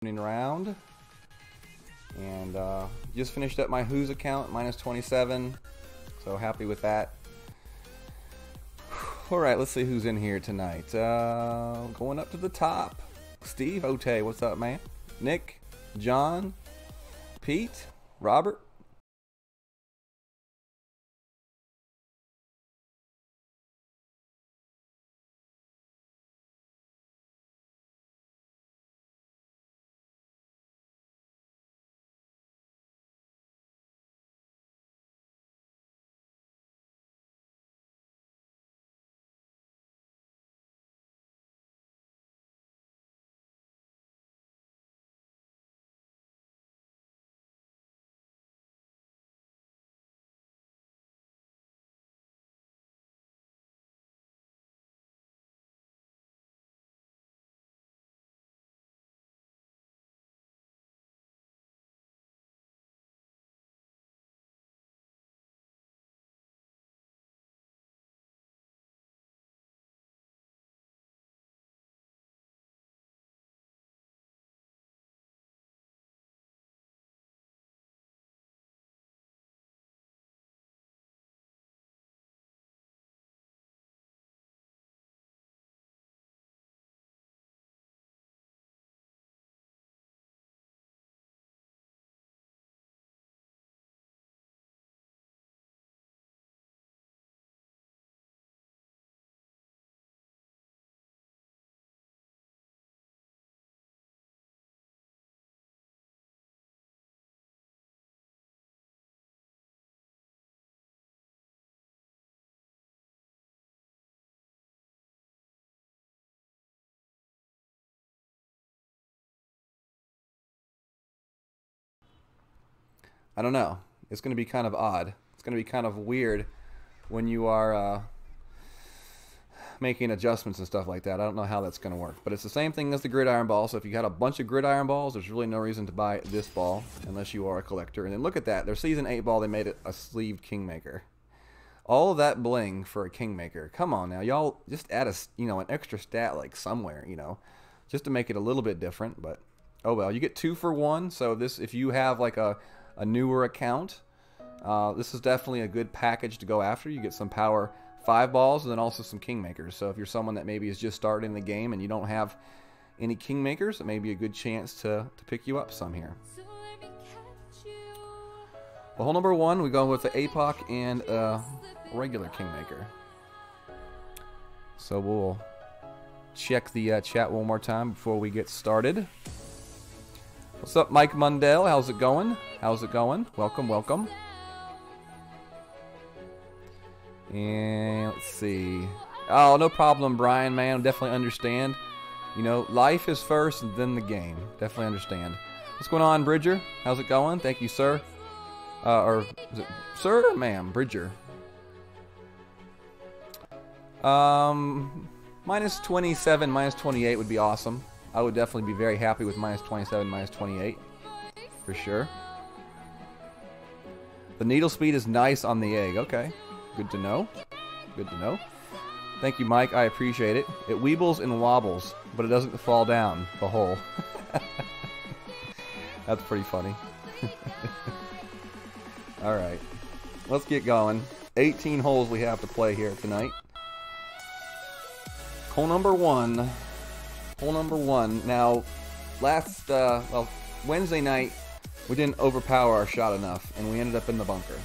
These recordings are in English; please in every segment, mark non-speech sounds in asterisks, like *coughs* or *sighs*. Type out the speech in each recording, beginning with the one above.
opening round. And uh, just finished up my Who's account, minus 27. So happy with that. *sighs* All right, let's see who's in here tonight. Uh, going up to the top. Steve Ote, what's up, man? Nick, John, Pete, Robert. I don't know. It's going to be kind of odd. It's going to be kind of weird when you are uh, making adjustments and stuff like that. I don't know how that's going to work. But it's the same thing as the gridiron ball. So if you had a bunch of gridiron balls, there's really no reason to buy this ball unless you are a collector. And then look at that. Their Season 8 ball, they made it a sleeved Kingmaker. All that bling for a Kingmaker. Come on now. Y'all just add a, you know, an extra stat like somewhere, you know, just to make it a little bit different. But, oh well. You get two for one. So this, if you have like a a newer account, uh, this is definitely a good package to go after. You get some power five balls and then also some kingmakers. So if you're someone that maybe is just starting the game and you don't have any kingmakers, it may be a good chance to, to pick you up some here. Well, hole number one, we go with the APOC and a regular kingmaker. So we'll check the uh, chat one more time before we get started. What's up, Mike Mundell? How's it going? How's it going? Welcome, welcome. And let's see. Oh, no problem, Brian, man. Definitely understand. You know, life is first and then the game. Definitely understand. What's going on, Bridger? How's it going? Thank you, sir. Uh, or, is it sir ma'am? Bridger. Um, minus 27, minus 28 would be awesome. I would definitely be very happy with minus 27, minus 28. For sure. The needle speed is nice on the egg. Okay. Good to know. Good to know. Thank you, Mike. I appreciate it. It weebles and wobbles, but it doesn't fall down the hole. *laughs* That's pretty funny. *laughs* Alright. Let's get going. 18 holes we have to play here tonight. Hole number one hole number one. Now, last, uh, well, Wednesday night, we didn't overpower our shot enough, and we ended up in the bunker.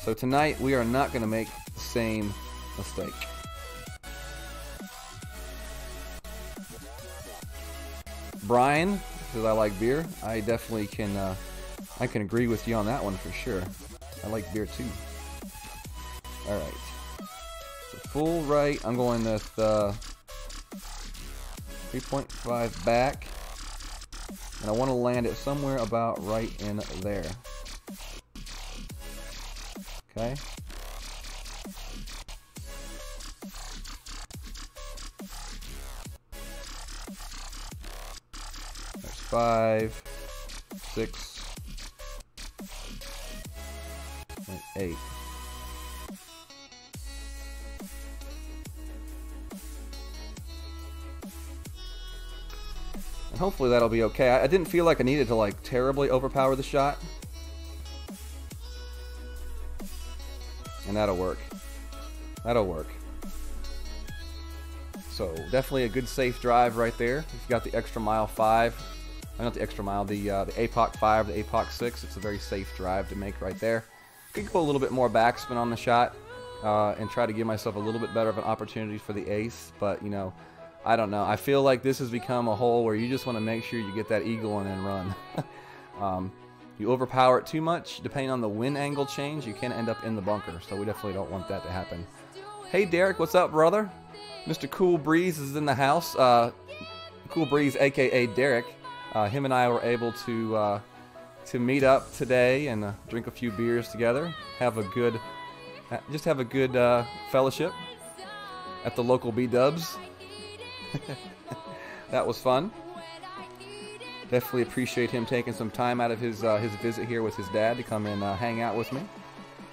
So tonight, we are not going to make the same mistake. Brian, because I like beer, I definitely can, uh, I can agree with you on that one for sure. I like beer too. Alright. So full right, I'm going with, uh, 3.5 back. And I want to land it somewhere about right in there. Okay. There's five, six, and eight. Hopefully that'll be okay. I, I didn't feel like I needed to like terribly overpower the shot. And that'll work. That'll work. So definitely a good safe drive right there. If you got the extra mile five, uh, not the extra mile, the uh, the APOC five, the APOC six, it's a very safe drive to make right there. Could go a little bit more backspin on the shot uh, and try to give myself a little bit better of an opportunity for the ace, but you know, I don't know. I feel like this has become a hole where you just want to make sure you get that eagle and then run. *laughs* um, you overpower it too much, depending on the wind angle change, you can end up in the bunker. So we definitely don't want that to happen. Hey Derek, what's up, brother? Mr. Cool Breeze is in the house. Uh, cool Breeze, aka Derek. Uh, him and I were able to uh, to meet up today and uh, drink a few beers together. Have a good, just have a good uh, fellowship at the local B Dubs. *laughs* that was fun. Definitely appreciate him taking some time out of his uh, his visit here with his dad to come and uh, hang out with me.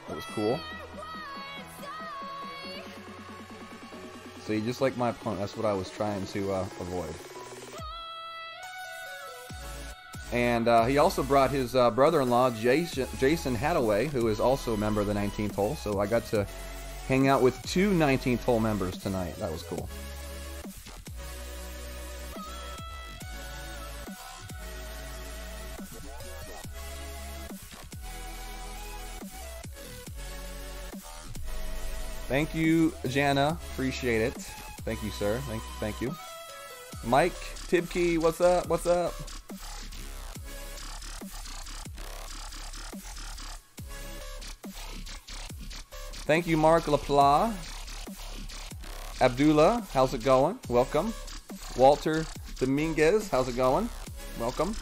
That was cool. See, just like my opponent, that's what I was trying to uh, avoid. And uh, he also brought his uh, brother-in-law, Jason, Jason Hadaway, who is also a member of the 19th hole. So I got to hang out with two 19th hole members tonight. That was cool. Thank you, Jana. Appreciate it. Thank you, sir. Thank, thank you. Mike Tibke, what's up? What's up? Thank you, Mark LaPla. Abdullah, how's it going? Welcome. Walter Dominguez, how's it going? Welcome.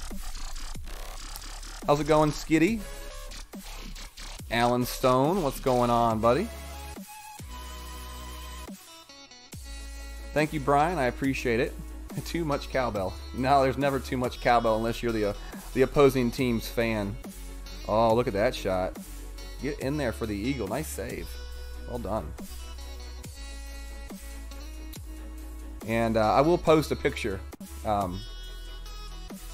How's it going, Skitty? Alan Stone, what's going on, buddy? Thank you, Brian. I appreciate it. *laughs* Too much cowbell. No, there's never too much cowbell unless you're the uh, the opposing team's fan. Oh, look at that shot. Get in there for the eagle. Nice save. Well done. And uh, I will post a picture um,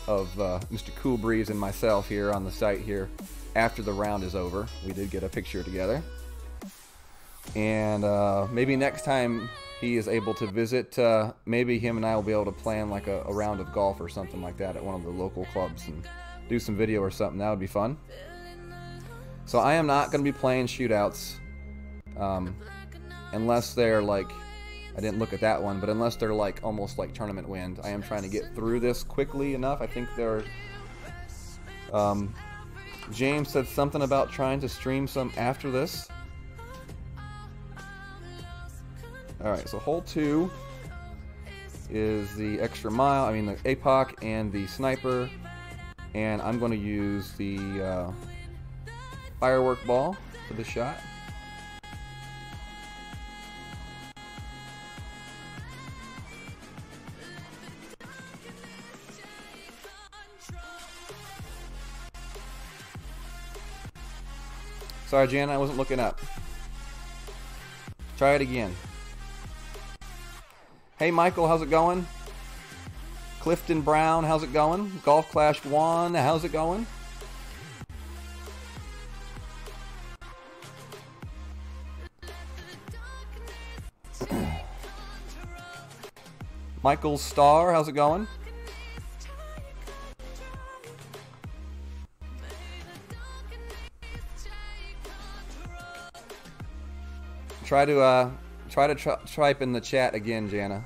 of uh, Mr. Cool Breeze and myself here on the site here after the round is over. We did get a picture together. And uh, maybe next time he is able to visit, uh, maybe him and I will be able to plan like a, a round of golf or something like that at one of the local clubs and do some video or something. That would be fun. So I am not going to be playing shootouts um, unless they're like, I didn't look at that one, but unless they're like almost like tournament wind. I am trying to get through this quickly enough. I think there. Um, James said something about trying to stream some after this. Alright, so hole two is the extra mile, I mean the APOC and the sniper. And I'm going to use the uh, firework ball for the shot. Sorry, Jan, I wasn't looking up. Try it again. Hey, Michael, how's it going? Clifton Brown, how's it going? Golf Clash 1, how's it going? *clears throat* Michael Starr, how's it going? Try to uh, try to try, type in the chat again, Jana.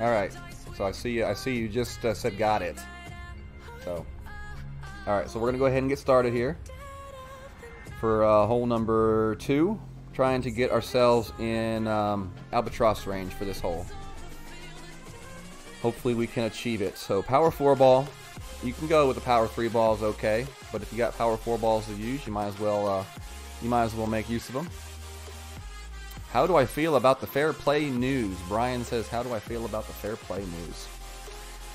All right. So I see you. I see you just uh, said got it. So, all right. So we're gonna go ahead and get started here for uh, hole number two. Trying to get ourselves in um, albatross range for this hole. Hopefully we can achieve it. So power four ball. You can go with the power three balls, okay. But if you got power four balls to use, you might as well uh, you might as well make use of them. How do I feel about the fair play news? Brian says, "How do I feel about the fair play news?"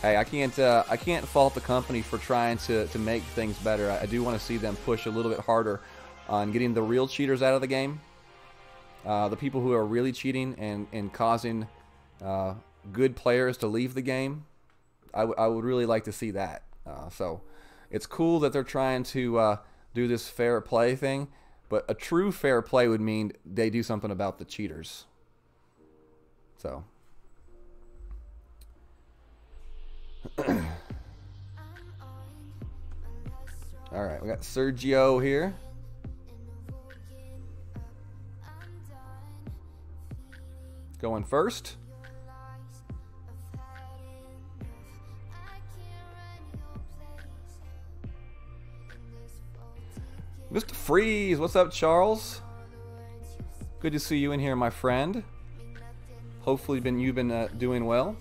Hey, I can't uh, I can't fault the company for trying to, to make things better. I, I do want to see them push a little bit harder on getting the real cheaters out of the game. Uh, the people who are really cheating and, and causing uh, good players to leave the game. I, I would really like to see that. Uh, so it's cool that they're trying to uh, do this fair play thing, but a true fair play would mean they do something about the cheaters. So. *clears throat* All right, we got Sergio here. Going first. Mr. Freeze, what's up, Charles? Good to see you in here, my friend. Hopefully, been you've been uh, doing well.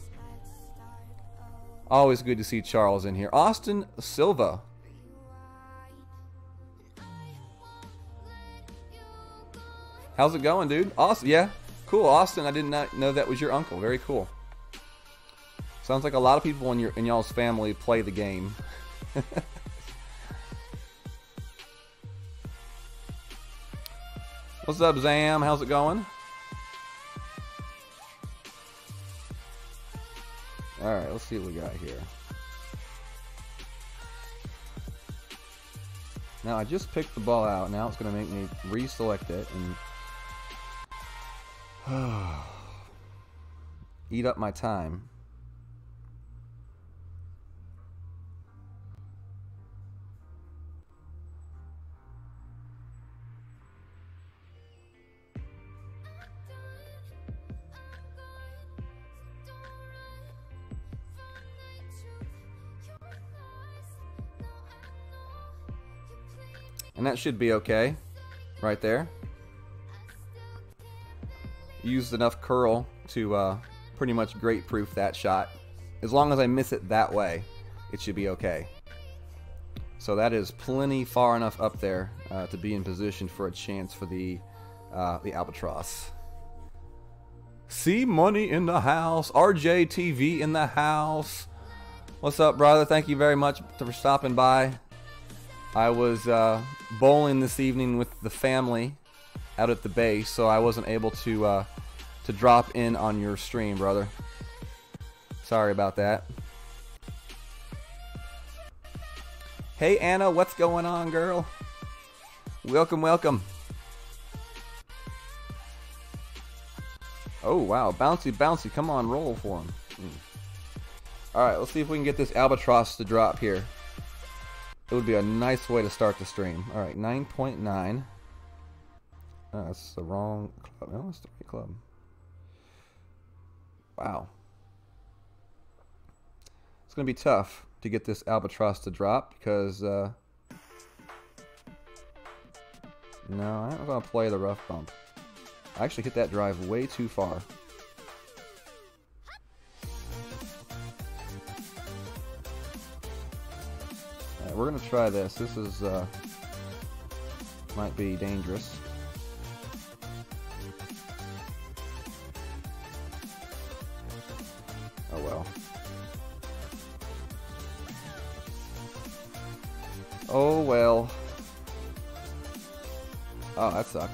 Always good to see Charles in here. Austin Silva. How's it going, dude? Austin, yeah, cool. Austin, I did not know that was your uncle. Very cool. Sounds like a lot of people in your in y'all's family play the game. *laughs* What's up, Zam? How's it going? Alright, let's see what we got here. Now, I just picked the ball out. Now it's going to make me reselect it and *sighs* eat up my time. And that should be okay. Right there. Used enough curl to uh, pretty much great proof that shot. As long as I miss it that way, it should be okay. So that is plenty far enough up there uh, to be in position for a chance for the uh, the albatross. See money in the house. RJTV in the house. What's up, brother? Thank you very much for stopping by. I was uh, bowling this evening with the family out at the base, so I wasn't able to uh, to drop in on your stream, brother. Sorry about that. Hey Anna, what's going on, girl? Welcome, welcome. Oh wow, bouncy, bouncy. Come on, roll for him. Mm. All right, let's see if we can get this albatross to drop here. It would be a nice way to start the stream. All right, 9.9. Oh, that's the wrong club. No, it's the right club. Wow. It's going to be tough to get this albatross to drop because... Uh, no, I'm going to play the rough bump. I actually hit that drive way too far. We're gonna try this. This is uh, might be dangerous. Oh well. Oh well. Oh, that sucked.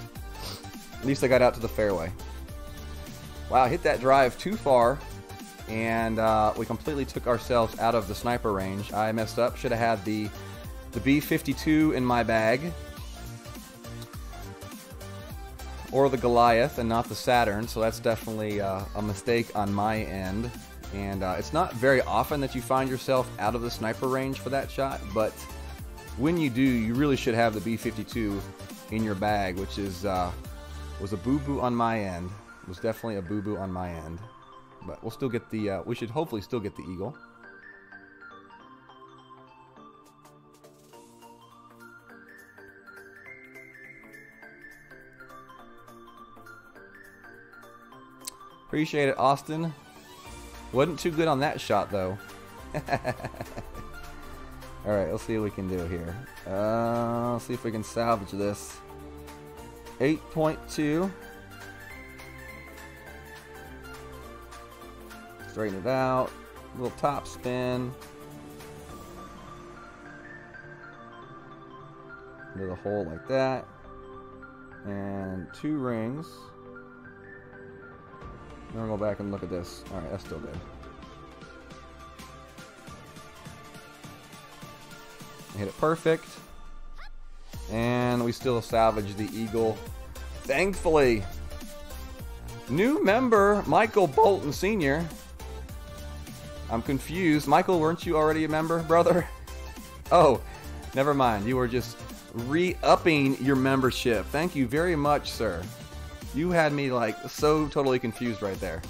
At least I got out to the fairway. Wow, hit that drive too far and uh, we completely took ourselves out of the sniper range. I messed up. Should have had the the B-52 in my bag. Or the Goliath and not the Saturn, so that's definitely uh, a mistake on my end. And uh, it's not very often that you find yourself out of the sniper range for that shot, but when you do, you really should have the B-52 in your bag, which is uh, was a boo-boo on my end. It was definitely a boo-boo on my end. But we'll still get the, uh, we should hopefully still get the Eagle. Appreciate it, Austin. Wasn't too good on that shot, though. *laughs* Alright, let's see what we can do here. Uh, let's see if we can salvage this. 8.2. Straighten it out. Little top spin. Into the hole like that. And two rings. Then we'll go back and look at this. Alright, that's still good. Hit it perfect. And we still salvage the eagle. Thankfully. New member, Michael Bolton Sr. I'm confused. Michael, weren't you already a member, brother? *laughs* Oh, never mind. You were just re-upping your membership. Thank you very much, sir. You had me like so totally confused right there.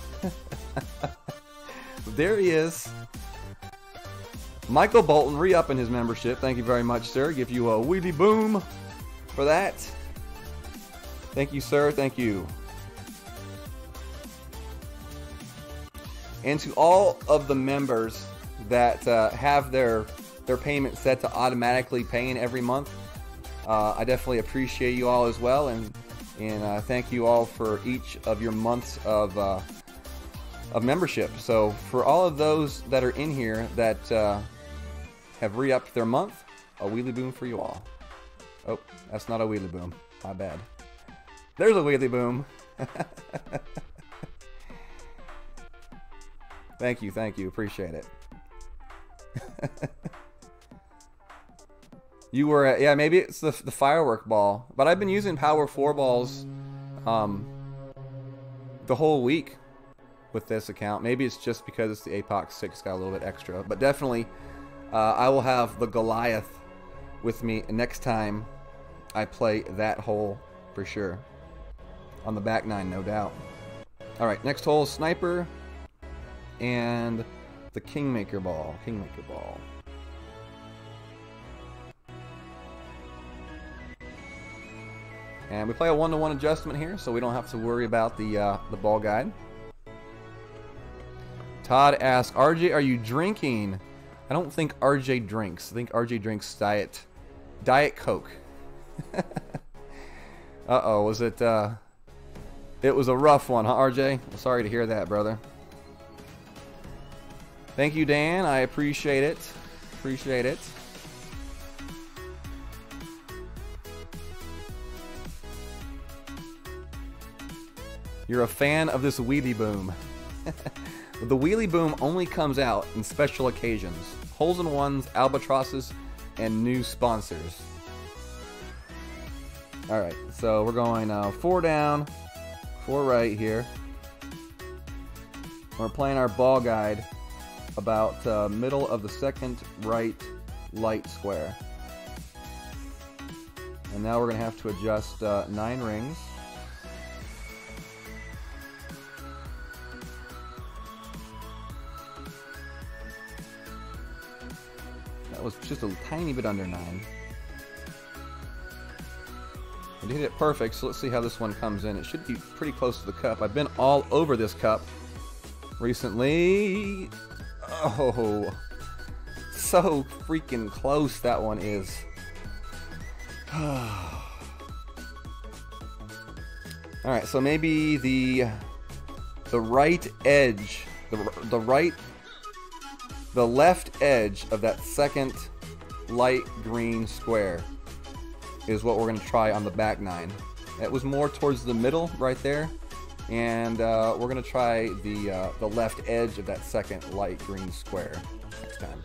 *laughs* there he is. Michael Bolton re-upping his membership. Thank you very much, sir. Give you a wheelie boom for that. Thank you, sir. Thank you. And to all of the members that uh, have their their payment set to automatically paying every month, uh, I definitely appreciate you all as well, and and uh, thank you all for each of your months of uh, of membership. So for all of those that are in here that uh, have re-upped their month, a wheelie boom for you all. Oh, that's not a wheelie boom. My bad. There's a wheelie boom. *laughs* thank you, thank you, appreciate it. *laughs* You were at, yeah, maybe it's the, the firework ball. But I've been using Power 4 balls um, the whole week with this account. Maybe it's just because it's the Apox 6 got a little bit extra. But definitely, uh, I will have the Goliath with me next time I play that hole for sure. On the back nine, no doubt. Alright, next hole, Sniper and the Kingmaker ball. Kingmaker ball. And we play a one-to-one adjustment here, so we don't have to worry about the uh, the ball guide. Todd asks, RJ, are you drinking? I don't think RJ drinks. I think RJ drinks diet, diet Coke. *laughs* Uh-oh, was it, uh, it was a rough one, huh, RJ? I'm sorry to hear that, brother. Thank you, Dan. I appreciate it. Appreciate it. You're a fan of this wheelie boom. *laughs* the wheelie boom only comes out in special occasions. Holes in ones, albatrosses, and new sponsors. Alright, so we're going uh, four down, four right here. We're playing our ball guide about uh, middle of the second right light square. And now we're going to have to adjust uh, nine rings. That was just a tiny bit under nine. I did it perfect, so let's see how this one comes in. It should be pretty close to the cup. I've been all over this cup recently. Oh, so freaking close that one is. *sighs* Alright, so maybe the the right edge, the, the right, the left edge of that second light green square is what we're to try on the back nine. It was more towards the middle right there. And uh, we're to try the, uh, the left edge of that second light green square next time.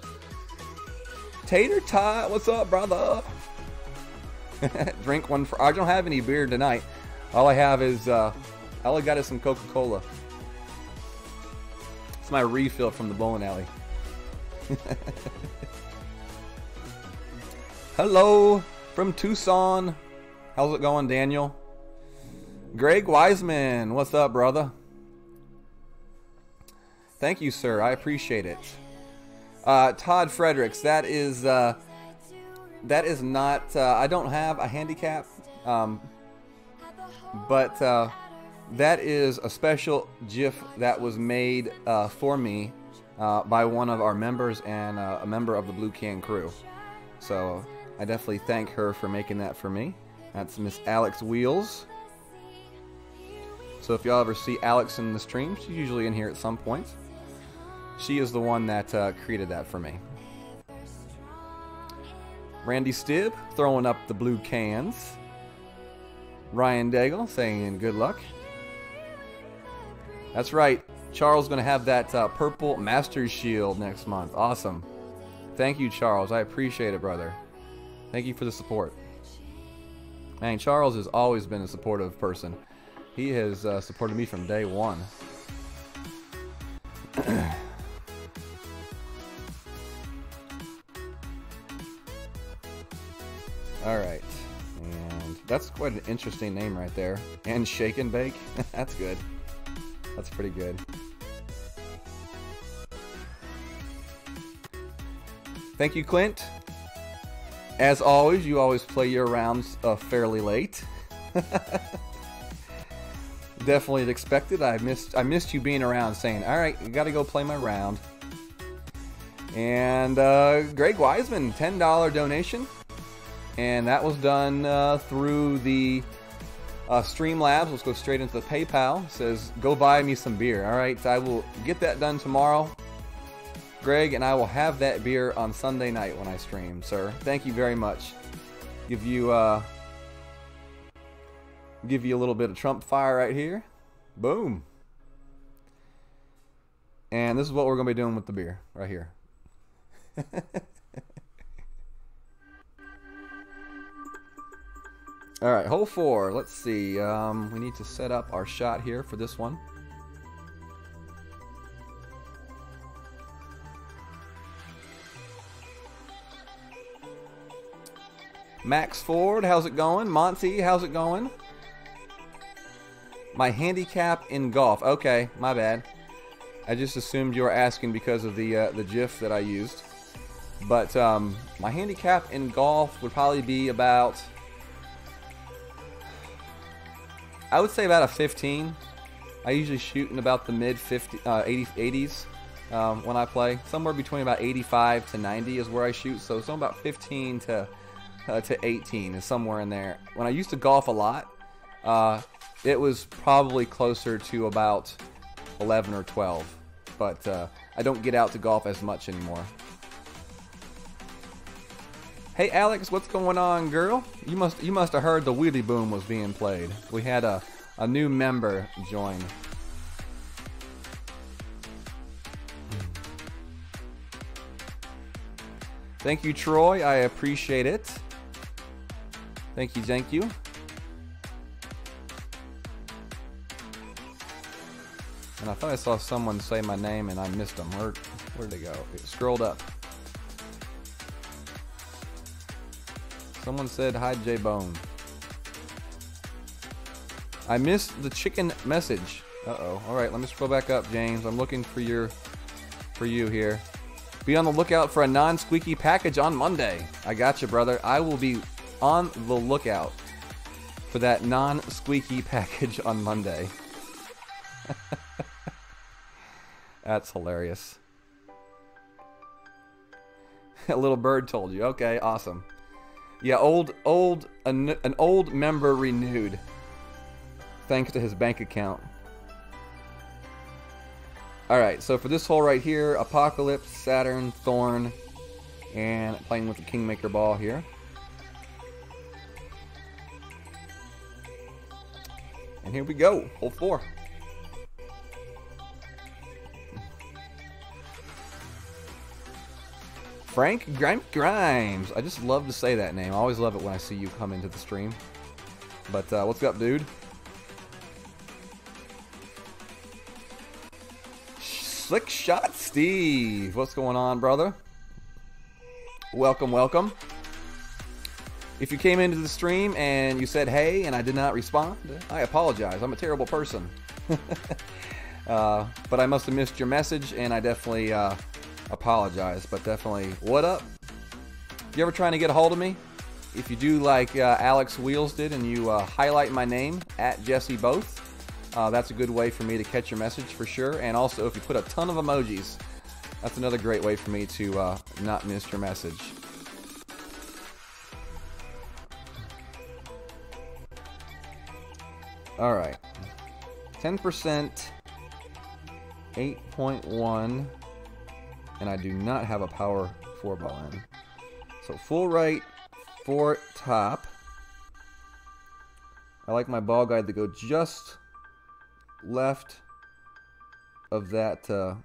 Tater Tot, what's up, brother? *laughs* Drink one for... I don't have any beer tonight. All I have is... Uh, all I got is some Coca-Cola. It's my refill from the bowling alley. *laughs* Hello from Tucson. How's it going, Daniel? Greg Wiseman, what's up, brother? Thank you, sir. I appreciate it. Uh, Todd Fredericks, that is uh, that is not. Uh, I don't have a handicap, um, but uh, that is a special GIF that was made uh, for me uh, by one of our members and a member of the Blue Can crew. So I definitely thank her for making that for me. That's Miss Alex Wheels. So if y'all ever see Alex in the stream, she's usually in here at some point. She is the one that uh, created that for me. Randy Stibb throwing up the blue cans. Ryan Daigle saying good luck. That's right. Charles going to have that uh, purple Masters Shield next month. Awesome. Thank you, Charles. I appreciate it, brother. Thank you for the support. Man, Charles has always been a supportive person. He has uh, supported me from day one. *clears throat* Alright. And that's quite an interesting name right there. And Shake and Bake. *laughs* that's good. That's pretty good. Thank you, Clint. As always, you always play your rounds uh, fairly late. *laughs* Definitely expected. I missed I missed you being around saying, "All right, you got to go play my round." And uh, Greg Wiseman, ten dollar donation, and that was done uh, through the uh, Streamlabs. Let's go straight into the PayPal. It says, "Go buy me some beer." All right, I will get that done tomorrow. Greg, and I will have that beer on Sunday night when I stream, sir. Thank you very much. Give you uh give you a little bit of Trump fire right here. Boom. And this is what we're going to be doing with the beer right here. *laughs* All right, hole four. Let's see. Um, we need to set up our shot here for this one. Max Ford, how's it going? Monty, how's it going? My handicap in golf. Okay, my bad. I just assumed you were asking because of the uh, the GIF that I used. But um, my handicap in golf would probably be about, I would say about a 15. I usually shoot in about the mid 50, uh, 80, 80s um, when I play. Somewhere between about 85 to 90 is where I shoot. So so about 15 to uh, to 18 is somewhere in there. When I used to golf a lot, uh, it was probably closer to about 11 or 12. But uh, I don't get out to golf as much anymore. Hey Alex, what's going on, girl? You must you must have heard the wheelie boom was being played. We had a a new member join. Thank you, Troy. I appreciate it. Thank you, thank you. I thought I saw someone say my name and I missed them. Where, where'd they go? It scrolled up. Someone said hi, J Bone. I missed the chicken message. Uh oh. All right, let me scroll back up, James. I'm looking for your, for you here. Be on the lookout for a non-squeaky package on Monday. I got you, brother. I will be on the lookout for that non-squeaky *laughs* package on Monday. *laughs* That's hilarious. *laughs* a little bird told you. Okay, awesome. Yeah, old, old, an, an old member renewed. Thanks to his bank account. Alright, so for this hole right here, Apocalypse, Saturn, Thorn, and playing with the Kingmaker ball here. And here we go, hole four. Frank Grimes. I just love to say that name. I always love it when I see you come into the stream. But uh, what's up, dude? Slick shot, Steve. What's going on, brother? Welcome, welcome. If you came into the stream and you said hey and I did not respond, I apologize. I'm a terrible person. *laughs* uh, but I must have missed your message and I definitely uh, apologize. But definitely, what up? You ever trying to get a hold of me? If you do like uh, Alex Wheels did and you uh, highlight my name at Jesse Both, uh, that's a good way for me to catch your message for sure. And also, if you put a ton of emojis, that's another great way for me to uh, not miss your message. All right. 10%, 8.1. and I do not have a power four ball in. So full right, four top. I like my ball guide to go just left of that uh,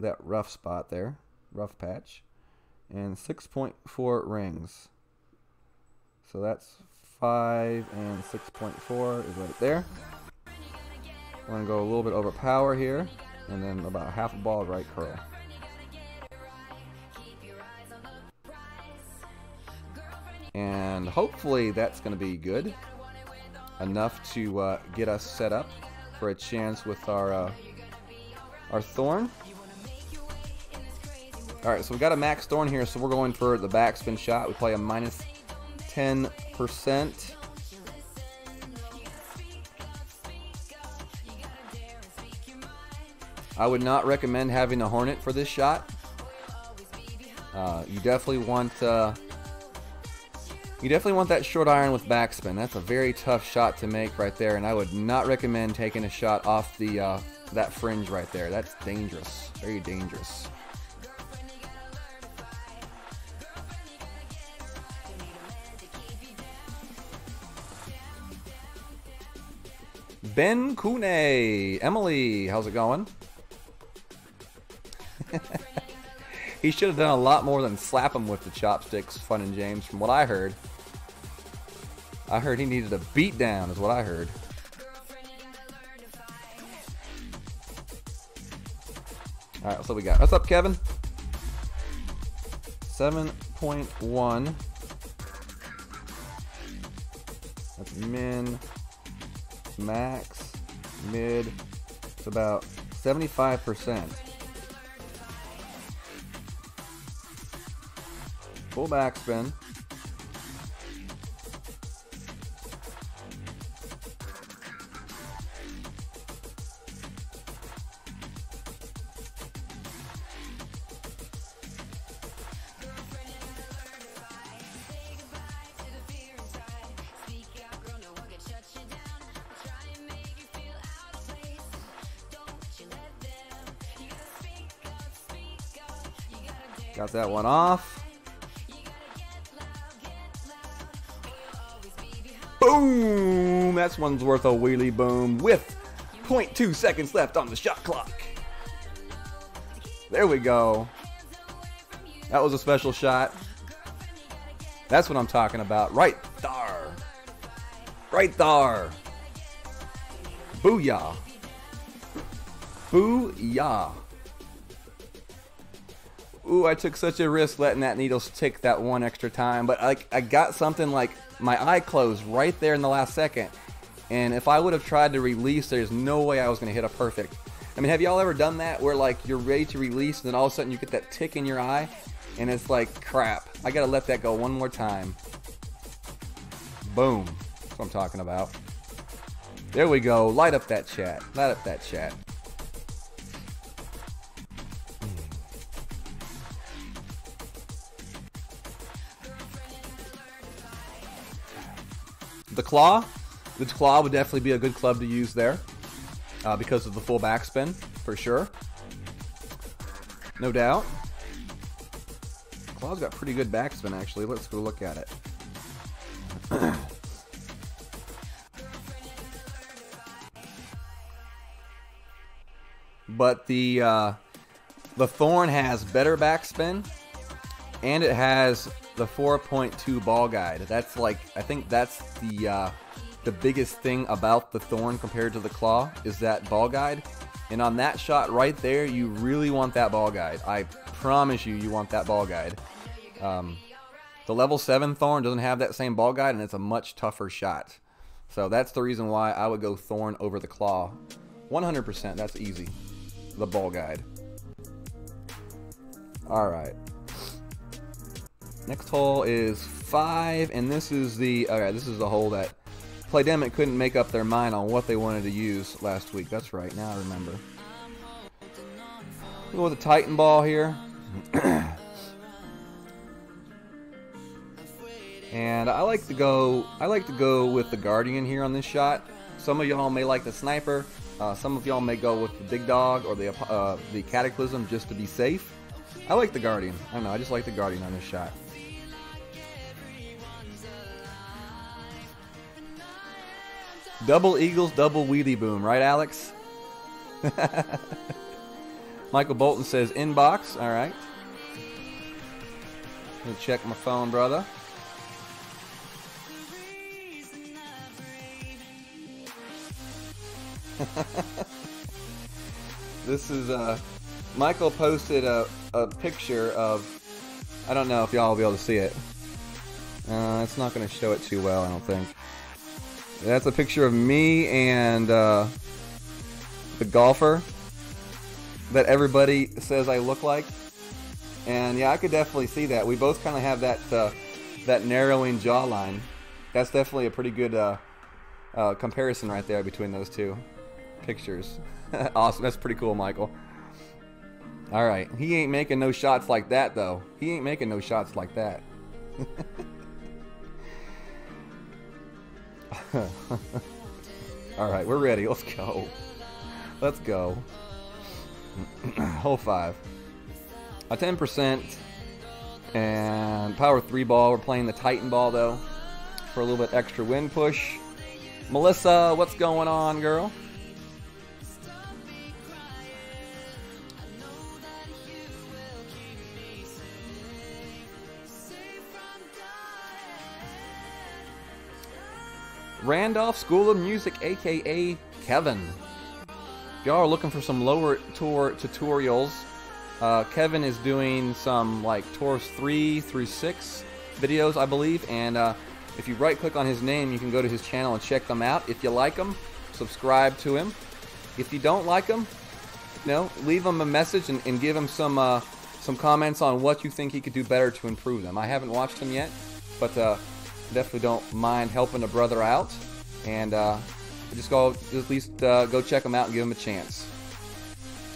that rough spot there, rough patch, and 6.4 rings. So that's 5 and 6.4 is right there. I'm going to go a little bit over power here, and then about half a ball right curl. And hopefully that's going to be good. Enough to uh, get us set up for a chance with our uh, our thorn. Alright, so we got a max thorn here, so we're going for the backspin shot. We play a minus 10%. I would not recommend having a Hornet for this shot. Uh, you definitely want uh, you definitely want that short iron with backspin. That's a very tough shot to make right there, and I would not recommend taking a shot off the uh, that fringe right there. That's dangerous, very dangerous. Ben Kune, Emily, how's it going? *laughs* he should have done a lot more than slap him with the chopsticks, Fun and James, from what I heard. I heard he needed a beat down, is what I heard. Alright, so we got. What's up, Kevin? 7.1. That's min, max, mid. It's about 75%. Full backspin. Got that one off. One's worth a wheelie boom with 0.2 seconds left on the shot clock. There we go. That was a special shot. That's what I'm talking about. Right there. Right there. Booyah. Booyah. Ooh, I took such a risk letting that needle tick that one extra time, but like I got something like my eye closed right there in the last second. And if I would have tried to release, there's no way I was going to hit a perfect. I mean, have y'all ever done that where like you're ready to release and then all of a sudden you get that tick in your eye and it's like, crap, I got to let that go one more time. Boom. That's what I'm talking about. There we go. Light up that chat. Light up that chat. The claw, the claw would definitely be a good club to use there uh, because of the full backspin for sure. No doubt. Claw's got pretty good backspin actually. Let's go look at it. *clears throat* but the uh, the Thorn has better backspin, and it has the 4.2 ball guide. That's like I think that's the uh, the biggest thing about the Thorn compared to the Claw is that ball guide. And on that shot right there, you really want that ball guide. I promise you, you want that ball guide. Um, the level 7 Thorn doesn't have that same ball guide, and it's a much tougher shot. So that's the reason why I would go Thorn over the Claw. 100%, that's easy. The ball guide. Alright. Next hole is 5, and this is the... Okay, this is the hole that Playdemic couldn't make up their mind on what they wanted to use last week. That's right, now I remember. Go with the Titan ball here. *clears throat* and I like to go I like to go with the Guardian here on this shot. Some of y'all may like the Sniper. Uh, some of y'all may go with the Big Dog or the uh, the Cataclysm just to be safe. I like the Guardian. I don't know. I just like the Guardian on this shot. Double Eagles, double Wheelie Boom, right, Alex? *laughs* Michael Bolton says inbox. All right. Let me check my phone, brother. *laughs* this is uh, Michael posted a, a picture of. I don't know if y'all will be able to see it. Uh, it's not going to show it too well, I don't think. That's a picture of me and uh, the golfer that everybody says I look like. And yeah, I could definitely see that. We both kind of have that uh, that narrowing jawline. That's definitely a pretty good uh, uh, comparison right there between those two pictures. *laughs* awesome. That's pretty cool, Michael. All right. He ain't making no shots like that, though. He ain't making no shots like that. *laughs* *laughs* All right, we're ready. Let's go. Let's go. *clears throat* Hole five. A 10% and power three ball. We're playing the Titan ball though for a little bit extra wind push. Melissa, what's going on, girl? Randolph School of Music, aka Kevin. If y'all are looking for some lower tour tutorials, uh, Kevin is doing some like tours 3 through 6 videos, I believe. And uh, if you right click on his name, you can go to his channel and check them out. If you like them, subscribe to him. If you don't like him, you know, leave him a message and, and give him some uh, some comments on what you think he could do better to improve them. I haven't watched them yet, but uh, definitely don't mind helping a brother out. And uh, just go, at least uh, go check him out and give him a chance.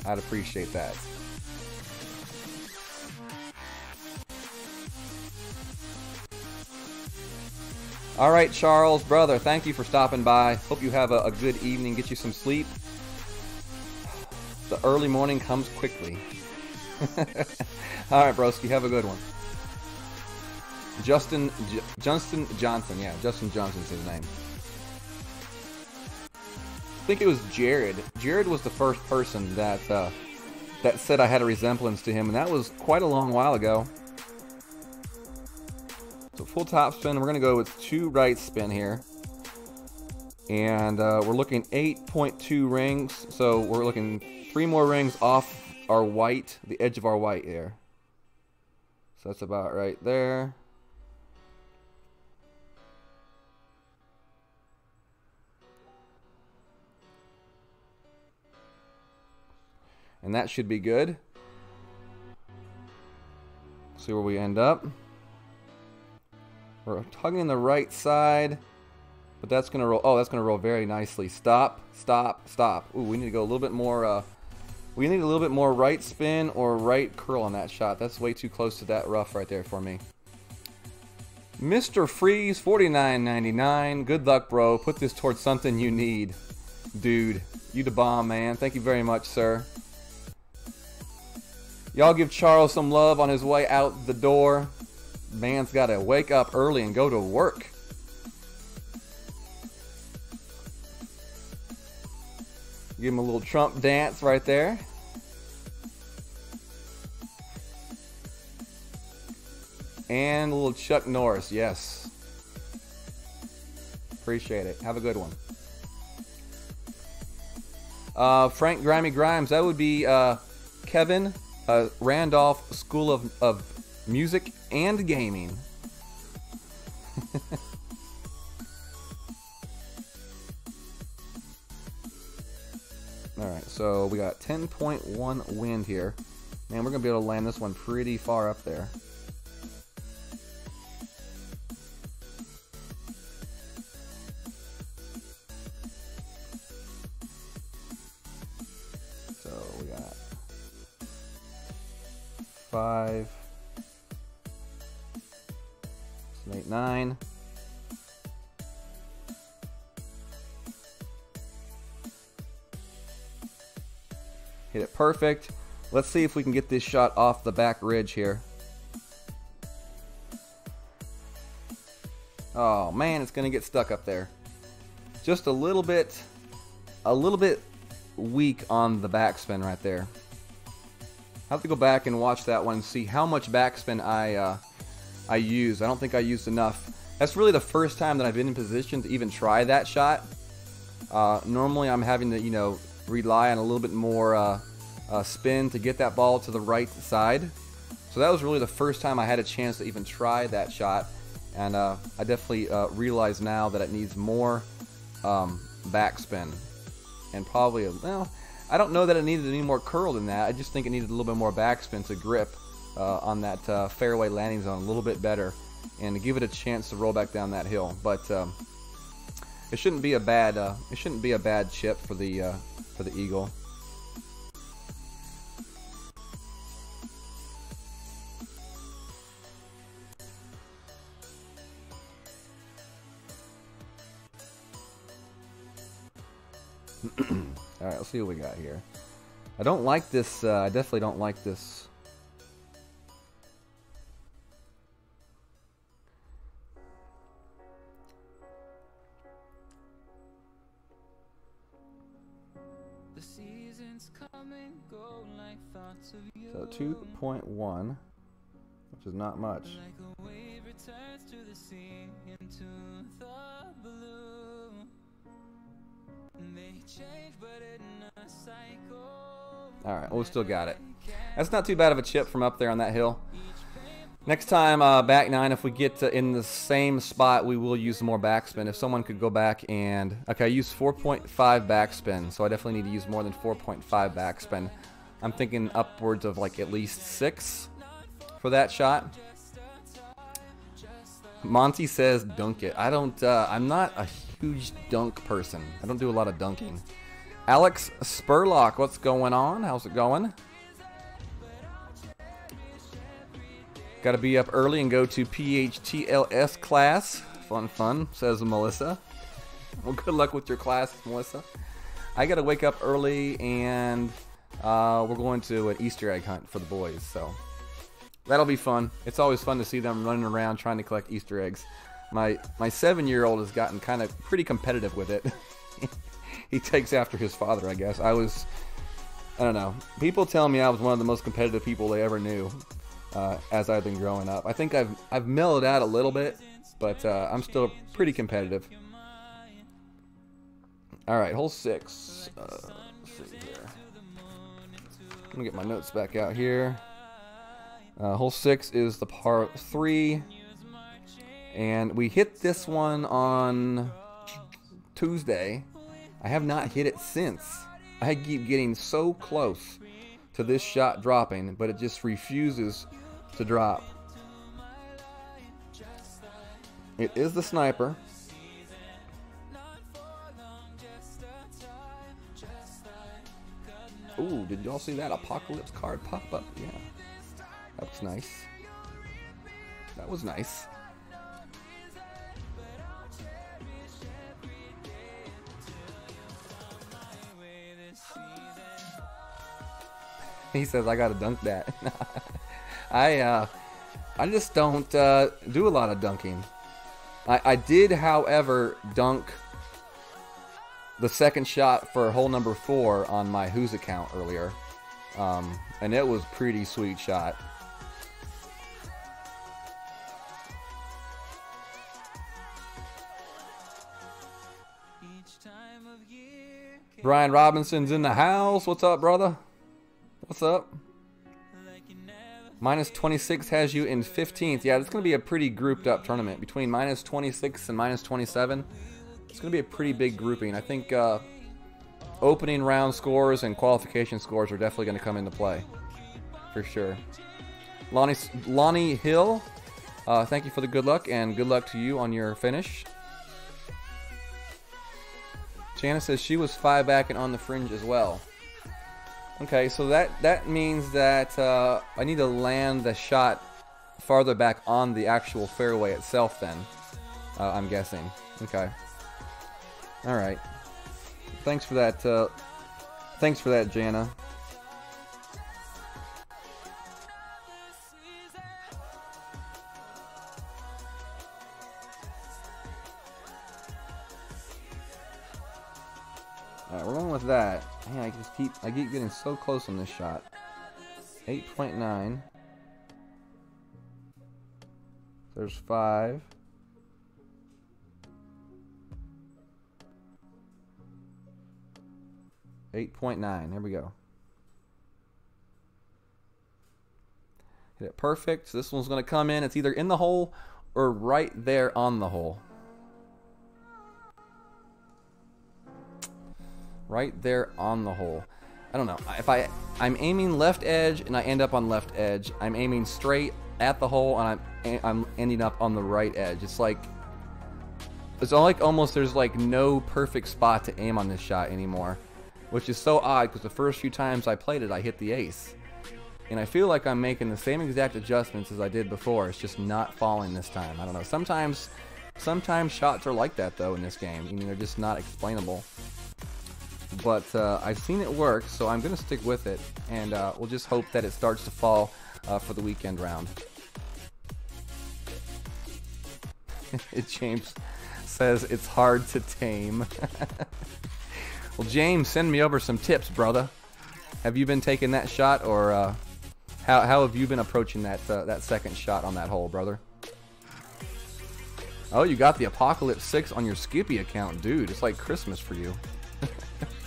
I'd appreciate that. All right, Charles, brother, thank you for stopping by. Hope you have a, a good evening, get you some sleep. The early morning comes quickly. *laughs* All right, broski, have a good one. Justin J- Justin Johnson, yeah, Justin Johnson's his name. I think it was Jared. Jared was the first person that uh, that said I had a resemblance to him, and that was quite a long while ago. So full top spin, we're gonna go with two right spin here, and uh, we're looking 8.2 rings. So we're looking three more rings off our white, the edge of our white here. So that's about right there. And that should be good. See where we end up. We're tugging the right side. But that's going to roll. Oh, that's going to roll very nicely. Stop, stop, stop. Ooh, we need to go a little bit more. Uh, we need a little bit more right spin or right curl on that shot. That's way too close to that rough right there for me. Mr. Freeze, 49.99. Good luck, bro. Put this towards something you need. Dude, you the bomb, man. Thank you very much, sir. Y'all give Charles some love on his way out the door. Man's got to wake up early and go to work. Give him a little Trump dance right there. And a little Chuck Norris, yes. Appreciate it. Have a good one. Uh, Frank Grimy Grimes, that would be uh, Kevin uh, Randolph School of, of Music and Gaming. *laughs* Alright, so we got 10.1 wind here. Man, we're going to be able to land this one pretty far up there. Five, seven, eight, nine. Hit it perfect. Let's see if we can get this shot off the back ridge here. Oh man, it's gonna get stuck up there. Just a little bit, a little bit weak on the backspin right there. I have to go back and watch that one and see how much backspin I uh, I use. I don't think I used enough. That's really the first time that I've been in position to even try that shot. Uh, normally, I'm having to you know rely on a little bit more uh, uh, spin to get that ball to the right side. So that was really the first time I had a chance to even try that shot, and uh, I definitely uh, realize now that it needs more um, backspin and probably a, well, I don't know that it needed any more curl than that. I just think it needed a little bit more backspin to grip uh, on that uh, fairway landing zone a little bit better, and to give it a chance to roll back down that hill. But um, it shouldn't be a bad uh, it shouldn't be a bad chip for the uh, for the eagle. *clears throat* All right, let's see what we got here. I don't like this. Uh, I definitely don't like this. The seasons come and go like thoughts of you. So 2.1, which is not much. Like All right, well, we still got it. That's not too bad of a chip from up there on that hill. Next time, uh, back nine, if we get to in the same spot, we will use more backspin. If someone could go back and... Okay, I used 4.5 backspin, so I definitely need to use more than 4.5 backspin. I'm thinking upwards of like at least 6 for that shot. Monty says dunk it. I don't, uh, I'm not a huge dunk person. I don't do a lot of dunking. Alex Spurlock, what's going on? How's it going? Got to be up early and go to PHTLS class. Fun, fun, says Melissa. Well, good luck with your class, Melissa. I got to wake up early and uh, we're going to an Easter egg hunt for the boys, so that'll be fun. It's always fun to see them running around trying to collect Easter eggs. My my seven year old has gotten kind of pretty competitive with it. *laughs* he takes after his father, I guess. I was, I don't know. People tell me I was one of the most competitive people they ever knew uh, as I've been growing up. I think I've I've mellowed out a little bit, but uh, I'm still pretty competitive. All right, hole six. Uh. Let me get my notes back out here. Uh, hole six is the par three, and we hit this one on Tuesday. I have not hit it since. I keep getting so close to this shot dropping, but it just refuses to drop. It is the sniper. Ooh, did y'all see that apocalypse card pop up? Yeah. That was nice. That was nice. *laughs* He says I gotta dunk that. *laughs* I uh, I just don't uh, do a lot of dunking. I, I did, however, dunk the second shot for hole number four on my Who's account earlier, um, and it was pretty sweet shot. Each time of year, Brian Robinson's in the house. What's up, brother? What's up? Minus 26 has you in 15th. Yeah, it's going to be a pretty grouped up tournament. Between minus 26 and minus 27, it's going to be a pretty big grouping. I think uh, opening round scores and qualification scores are definitely going to come into play. For sure. Lonnie, Lonnie Hill, uh, thank you for the good luck, and good luck to you on your finish. Janice says she was five back and on the fringe as well. Okay, so that, that means that uh, I need to land the shot farther back on the actual fairway itself then. Uh, I'm guessing. Okay. Alright. Thanks for that, uh, thanks for that, Jana. Alright, we're going with that. Man, I just keep I keep getting so close on this shot. 8.9. There's five. Eight point nine. There we go. Hit it perfect. So this one's going to come in. It's either in the hole or right there on the hole. Right there on the hole. I don't know. If I I'm aiming left edge and I end up on left edge, I'm aiming straight at the hole and I'm I'm ending up on the right edge. It's like it's like almost there's like no perfect spot to aim on this shot anymore, which is so odd because the first few times I played it, I hit the ace. And I feel like I'm making the same exact adjustments as I did before. It's just not falling this time. I don't know. Sometimes, sometimes shots are like that though in this game. I mean, they're just not explainable. But uh, I've seen it work, so I'm gonna stick with it, and uh, we'll just hope that it starts to fall uh, for the weekend round. *laughs* James says it's hard to tame. *laughs* well, James, send me over some tips, brother. Have you been taking that shot, or uh, how, how have you been approaching that uh, that second shot on that hole, brother? Oh, you got the Apocalypse 6 on your Skippy account, dude. It's like Christmas for you. *laughs*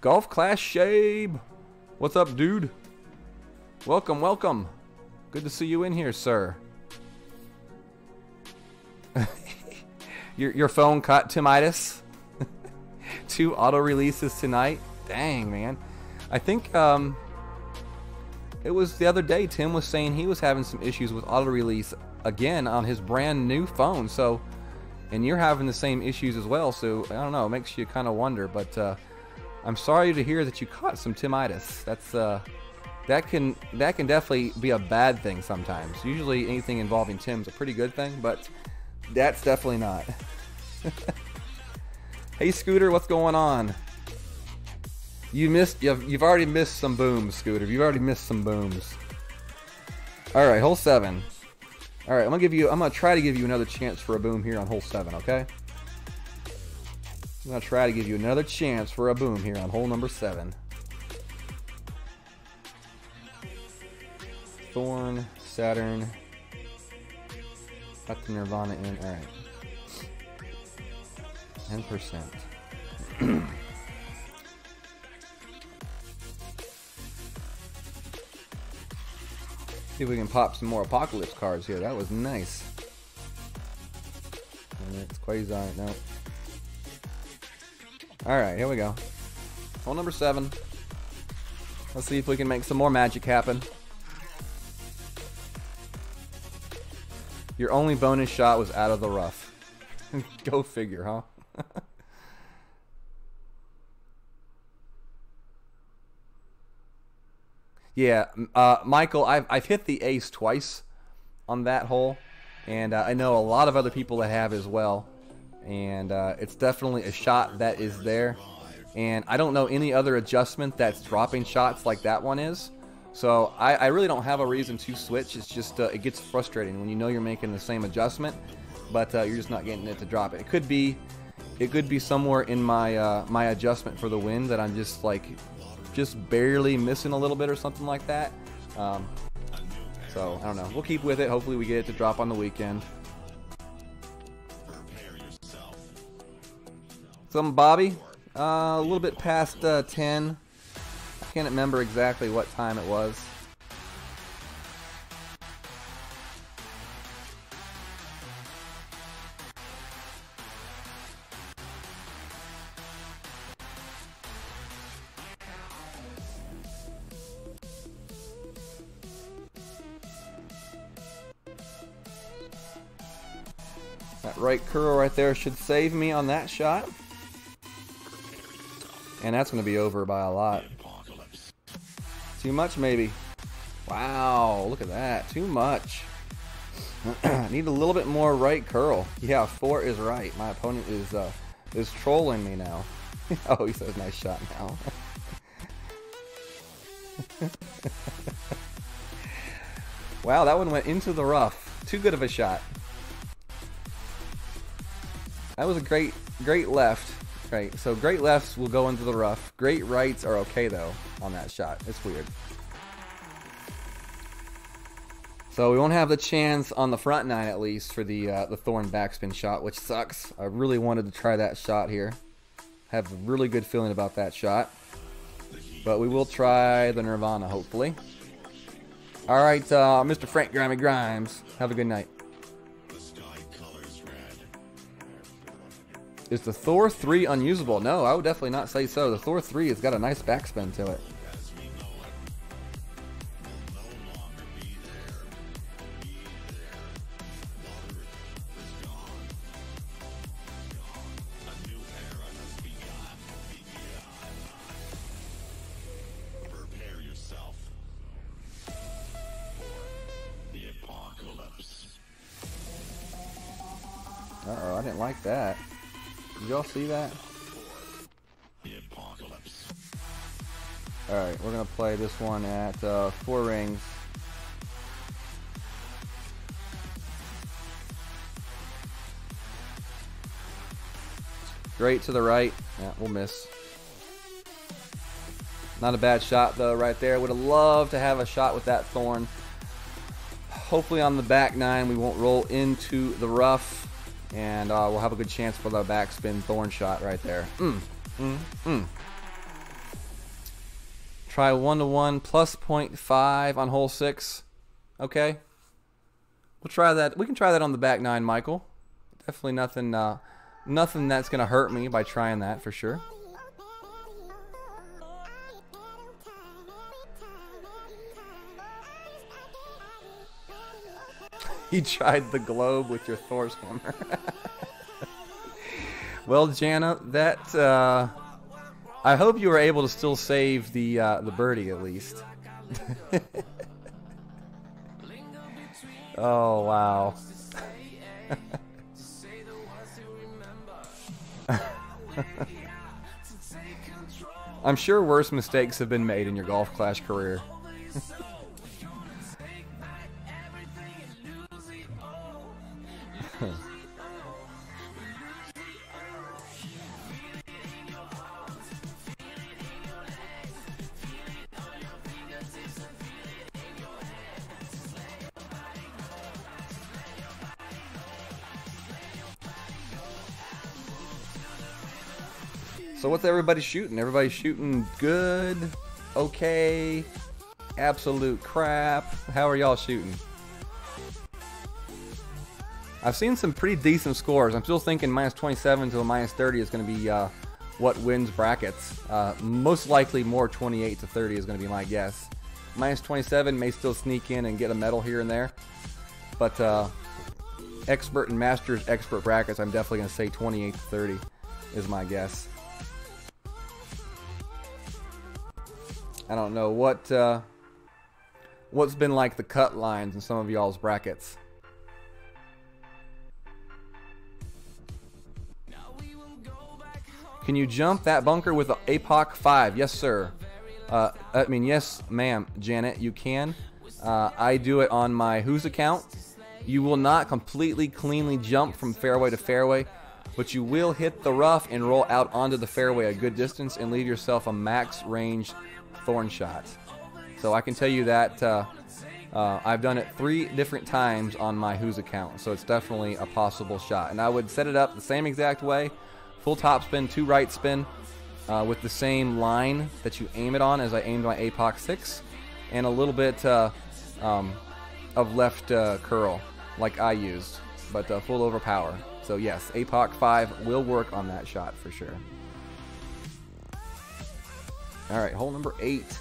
Golf Clash Shabe. What's up, dude? Welcome, welcome. Good to see you in here, sir. *laughs* your, your phone caught Timitis. *laughs* Two auto releases tonight. Dang, man. I think um, it was the other day Tim was saying he was having some issues with auto release again on his brand new phone. So, and you're having the same issues as well. So I don't know. It makes you kind of wonder, but. Uh, I'm sorry to hear that you caught some timitis. That's uh, that can that can definitely be a bad thing sometimes. Usually anything involving Tim's a pretty good thing, but that's definitely not. *laughs* hey Scooter, what's going on? You missed you've, you've already missed some booms, Scooter. You've already missed some booms. All right, hole 7. All right, I'm to give you I'm to try to give you another chance for a boom here on hole 7, okay? I'm going to try to give you another chance for a boom here on hole number seven. Thorn, Saturn, got the Nirvana in. Alright. 10%. *clears throat* See if we can pop some more Apocalypse cards here. That was nice. And it's Quasar. No. Alright, here we go. Hole number seven. Let's see if we can make some more magic happen. Your only bonus shot was out of the rough. *laughs* go figure, huh? *laughs* yeah, uh, Michael, I've, I've hit the ace twice on that hole. And uh, I know a lot of other people that have as well and uh, it's definitely a shot that is there. And I don't know any other adjustment that's dropping shots like that one is. So I, I really don't have a reason to switch. It's just uh, it gets frustrating when you know you're making the same adjustment, but uh, you're just not getting it to drop it. Could be, it could be somewhere in my uh, my adjustment for the wind that I'm just like, just barely missing a little bit or something like that. Um, so I don't know. We'll keep with it. Hopefully we get it to drop on the weekend. Some Bobby, uh, a little bit past uh, 10. I can't remember exactly what time it was. That right curl right there should save me on that shot. And that's going to be over by a lot. Too much, maybe. Wow, look at that. Too much. *clears throat* Need a little bit more right curl. Yeah, four is right. My opponent is uh, is trolling me now. *laughs* oh, he says nice shot now. *laughs* wow, that one went into the rough. Too good of a shot. That was a great, great left. Right, so great lefts will go into the rough. Great rights are okay though on that shot. It's weird. So we won't have the chance on the front nine at least for the uh, the thorn backspin shot, which sucks. I really wanted to try that shot here. Have a really good feeling about that shot. But we will try the Nirvana hopefully. All right, uh, Mr. Frank Grimy Grimes. Have a good night. Is the Thor 3 unusable? No, I would definitely not say so. The Thor 3 has got a nice backspin to it. Prepare yourself for the apocalypse. Uh-oh, I didn't like that. Did y'all see that? Alright, we're going to play this one at uh, four rings. Great to the right. Yeah, we'll miss. Not a bad shot though right there. Would have loved to have a shot with that thorn. Hopefully on the back nine we won't roll into the rough. And uh, we'll have a good chance for the backspin thorn shot right there. Mm, mm, mm. Try one to one plus 0.5 on hole six. Okay. We'll try that. We can try that on the back nine, Michael. Definitely nothing, uh, nothing that's gonna hurt me by trying that for sure. *laughs* He tried the globe with your Thor's hammer. *laughs* well, Jana, that uh, I hope you were able to still save the uh, the birdie at least. *laughs* oh wow. I'm sure worse mistakes have been made in your golf clash career. So what's everybody shooting? Everybody's shooting good, okay, absolute crap. How are y'all shooting? I've seen some pretty decent scores. I'm still thinking minus 27 to a minus 30 is going to be uh, what wins brackets. Uh, most likely more 28 to 30 is going to be my guess. Minus 27 may still sneak in and get a medal here and there. But uh, expert and masters expert brackets, I'm definitely going to say 28 to 30 is my guess. I don't know what uh, what's been like the cut lines in some of y'all's brackets. Can you jump that bunker with a APOC 5? Yes, sir. Uh, I mean, yes, ma'am, Janet, you can. Uh, I do it on my Who's account. You will not completely cleanly jump from fairway to fairway, but you will hit the rough and roll out onto the fairway a good distance and leave yourself a max range thorn shot. So I can tell you that uh, uh, I've done it three different times on my Who's account, so it's definitely a possible shot. And I would set it up the same exact way, full top spin, two right spin, uh, with the same line that you aim it on as I aimed my APOC 6, and a little bit uh, um, of left uh, curl like I used, but uh, full overpower. So yes, APOC 5 will work on that shot for sure. All right, hole number eight.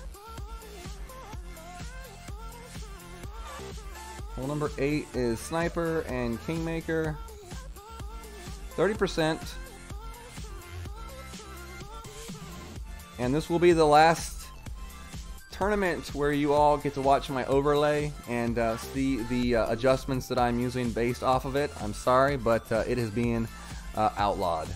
Hole number eight is Sniper and Kingmaker. 30%. And this will be the last tournament where you all get to watch my overlay and uh, see the uh, adjustments that I'm using based off of it. I'm sorry, but uh, it is being uh, outlawed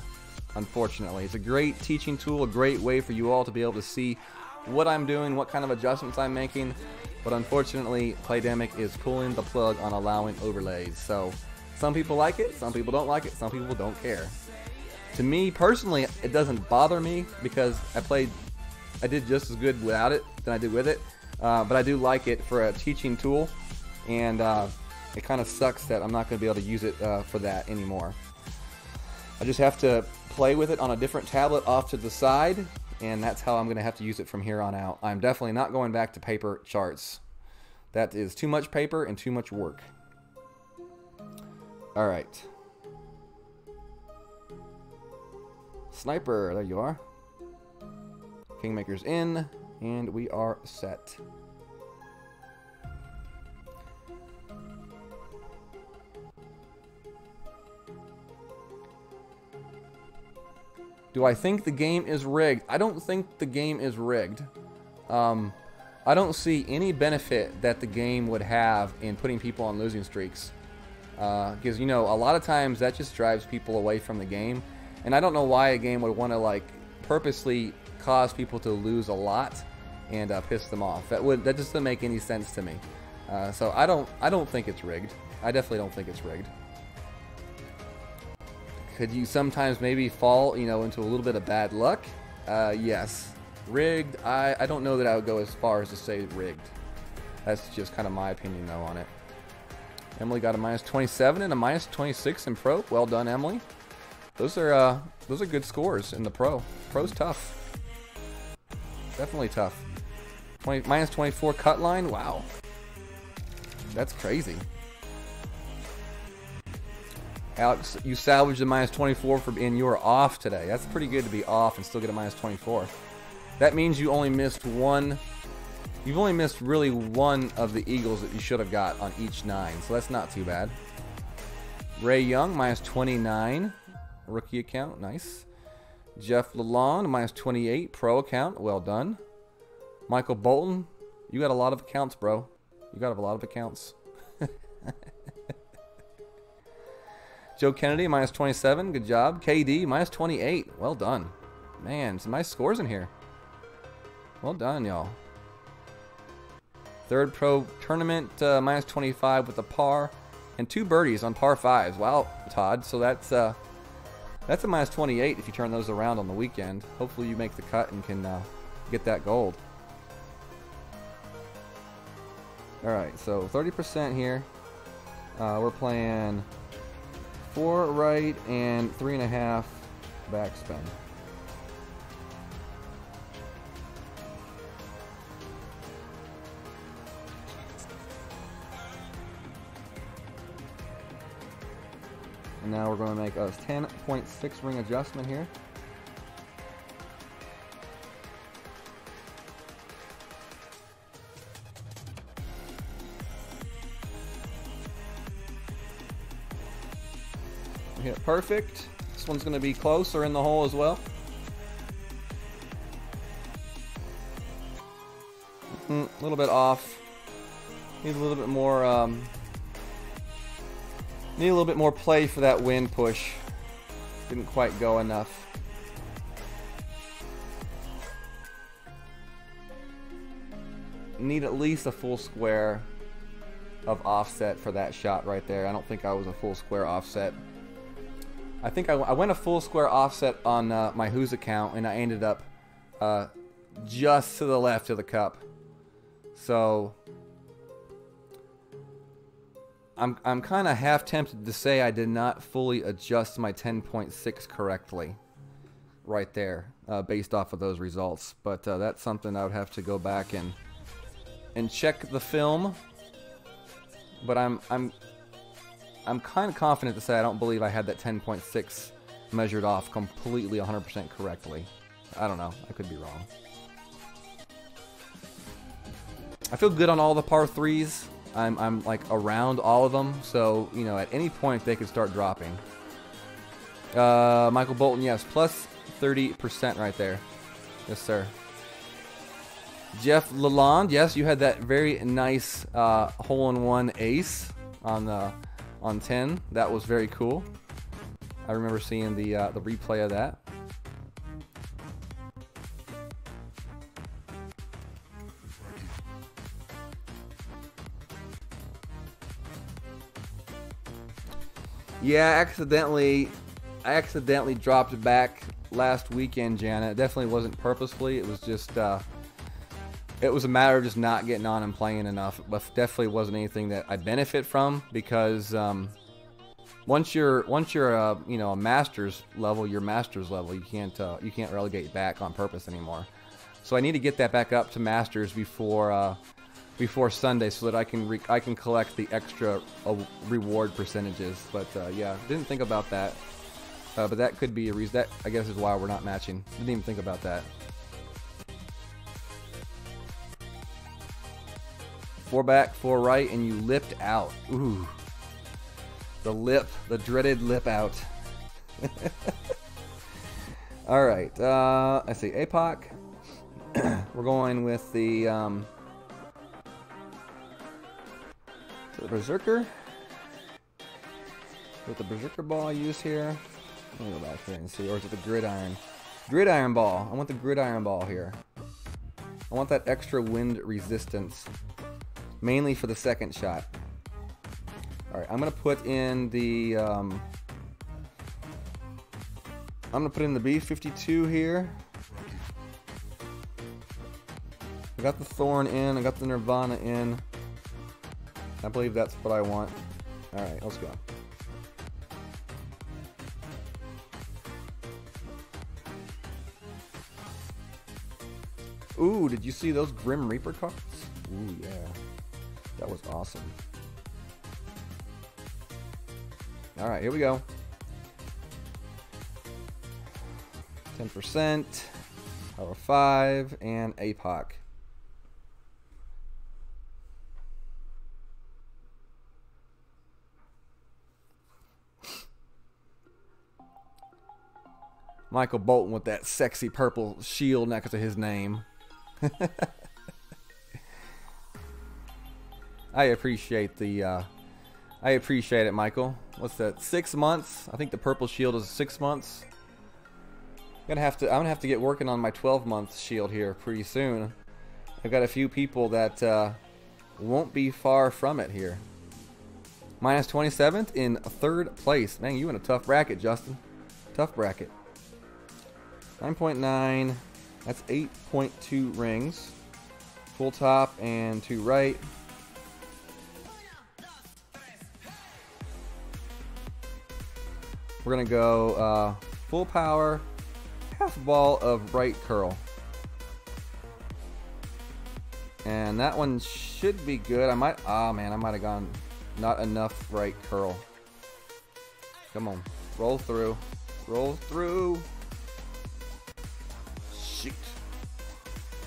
unfortunately. It's a great teaching tool, a great way for you all to be able to see what I'm doing, what kind of adjustments I'm making, but unfortunately, Playdemic is pulling the plug on allowing overlays. So some people like it, some people don't like it, some people don't care. To me personally, it doesn't bother me because I played, I did just as good without it than I did with it. Uh, but I do like it for a teaching tool, and uh, it kind of sucks that I'm not going to be able to use it uh, for that anymore. I just have to play with it on a different tablet off to the side, and that's how I'm going to have to use it from here on out. I'm definitely not going back to paper charts. That is too much paper and too much work. All right. Sniper, there you are. Kingmaker's in, and we are set. Do I think the game is rigged? I don't think the game is rigged. Um, I don't see any benefit that the game would have in putting people on losing streaks. Because, you know, a lot of times that just drives people away from the game. And I don't know why a game would want to, like, purposely cause people to lose a lot and uh, piss them off. That would that just doesn't make any sense to me. Uh, so I don't I don't think it's rigged. I definitely don't think it's rigged. Could you sometimes maybe fall, you know, into a little bit of bad luck? Uh, yes. Rigged, I, I don't know that I would go as far as to say rigged. That's just kind of my opinion, though, on it. Emily got a minus 27 and a minus 26 in pro. Well done, Emily. Those are uh, those are good scores in the pro. Pro's tough. Definitely tough. 20, minus 24 cut line. Wow. That's crazy. Alex, you salvaged a minus 24 from and you are off today. That's pretty good to be off and still get a minus 24. That means you only missed one. You've only missed really one of the Eagles that you should have got on each nine, so that's not too bad. Ray Young, minus 29. Rookie account, nice. Jeff Lalonde, minus 28. Pro account, well done. Michael Bolton, you got a lot of accounts, bro. You got a lot of accounts. *laughs* Joe Kennedy, minus 27. Good job. KD, minus 28. Well done. Man, some nice scores in here. Well done, y'all. Third pro tournament, uh, minus 25 with a par. And two birdies on par fives. Wow, Todd. So that's uh, that's a minus 28 if you turn those around on the weekend. Hopefully you make the cut and can uh, get that gold. Alright, so 30% here. Uh, we're playing four right and three and a half backspin. And now we're going to make a 10.6 ring adjustment here. Hit perfect. This one's going to be closer in the hole as well. Mm, a little bit off. Need a little bit more. Um, need a little bit more play for that wind push. Didn't quite go enough. Need at least a full square of offset for that shot right there. I don't think I was a full square offset. I think I, I went a full square offset on uh, my Who's account, and I ended up uh, just to the left of the cup. So I'm I'm kind of half tempted to say I did not fully adjust my 10.6 correctly, right there, uh, based off of those results. But uh, that's something I would have to go back and and check the film. But I'm I'm I'm kind of confident to say I don't believe I had that 10.6 measured off completely 100% correctly. I don't know. I could be wrong. I feel good on all the par threes. I'm, I'm like around all of them, so you know at any point they could start dropping. Uh, Michael Bolton, yes, plus 30% right there. Yes, sir. Jeff Lalonde, yes, you had that very nice uh, hole-in-one ace on the on 10. That was very cool. I remember seeing the uh, the replay of that. Yeah, accidentally, I accidentally dropped back last weekend, Janet. It definitely wasn't purposefully. It was just uh, it was a matter of just not getting on and playing enough. But definitely wasn't anything that I benefit from because um, once you're once you're a you know a master's level, your master's level, you can't uh, you can't relegate back on purpose anymore. So I need to get that back up to masters before uh, before Sunday so that I can I can collect the extra uh, reward percentages. But uh, yeah, didn't think about that. Uh, but that could be a reason. That I guess is why we're not matching. Didn't even think about that. Four back, four right, and you lipped out. Ooh, the lip, the dreaded lip out. *laughs* All right, uh, I see APOC. *clears throat* we're going with the um, the Berserker. With the Berserker ball I use here. Let me go back here and see. Or is it the Gridiron? Gridiron ball. I want the Gridiron ball here. I want that extra wind resistance. Mainly for the second shot. Alright, I'm going to put in the... Um, I'm to put in the B-52 here. I got the Thorn in. I got the Nirvana in. I believe that's what I want. Alright, let's go. Ooh, did you see those Grim Reaper cards? Ooh, yeah. That was awesome. Alright, here we go. 10%, Power 5, and APOC. Michael Bolton with that sexy purple shield next to his name. *laughs* I appreciate the uh, I appreciate it, Michael. What's that? Six months? I think the purple shield is six months. I'm gonna have to I'm gonna have to get working on my 12 month shield here pretty soon. I've got a few people that uh, won't be far from it here. Minus 27th in third place. Man, you in a tough bracket, Justin. Tough bracket. 9.9. That's 8.2 rings. Full top and two right. We're going to go uh, full power, half ball of right curl. And that one should be good. I might, ah oh man, I might have gone not enough right curl. Come on, roll through, roll through. Shoot.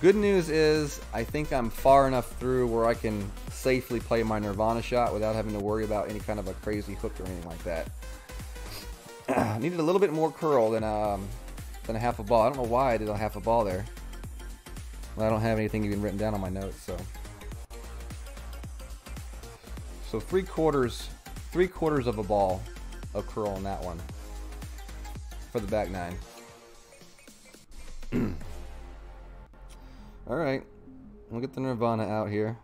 Good news is I think I'm far enough through where I can safely play my Nirvana shot without having to worry about any kind of a crazy hook or anything like that. *clears throat* Needed a little bit more curl than um, than a half a ball. I don't know why I did a half a ball there. I don't have anything even written down on my notes, so. So three quarters, three quarters of a ball of curl on that one for the back nine. *clears throat* All right, we'll get the Nirvana out here.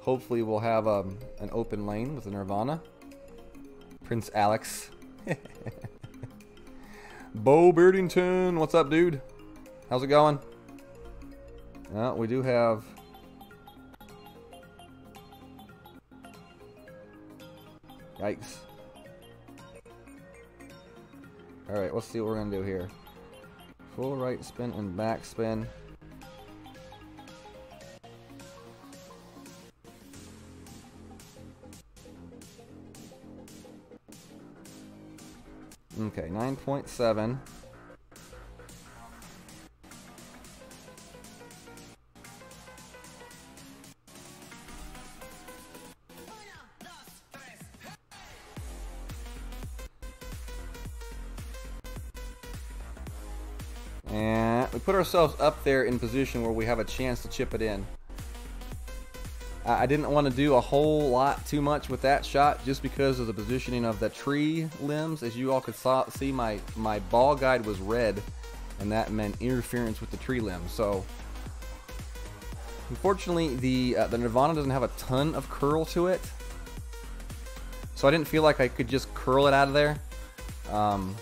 Hopefully we'll have um, an open lane with the Nirvana. Prince Alex. *laughs* Bo Beardington, what's up, dude? How's it going? Well, we do have... Yikes. Alright, let's see what we're going to do here. Full right spin and back spin. Okay, 9.7. And we put ourselves up there in position where we have a chance to chip it in. I didn't want to do a whole lot too much with that shot just because of the positioning of the tree limbs. As you all could saw, see, my, my ball guide was red, and that meant interference with the tree limbs. So Unfortunately, the uh, the Nirvana doesn't have a ton of curl to it, so I didn't feel like I could just curl it out of there. Um,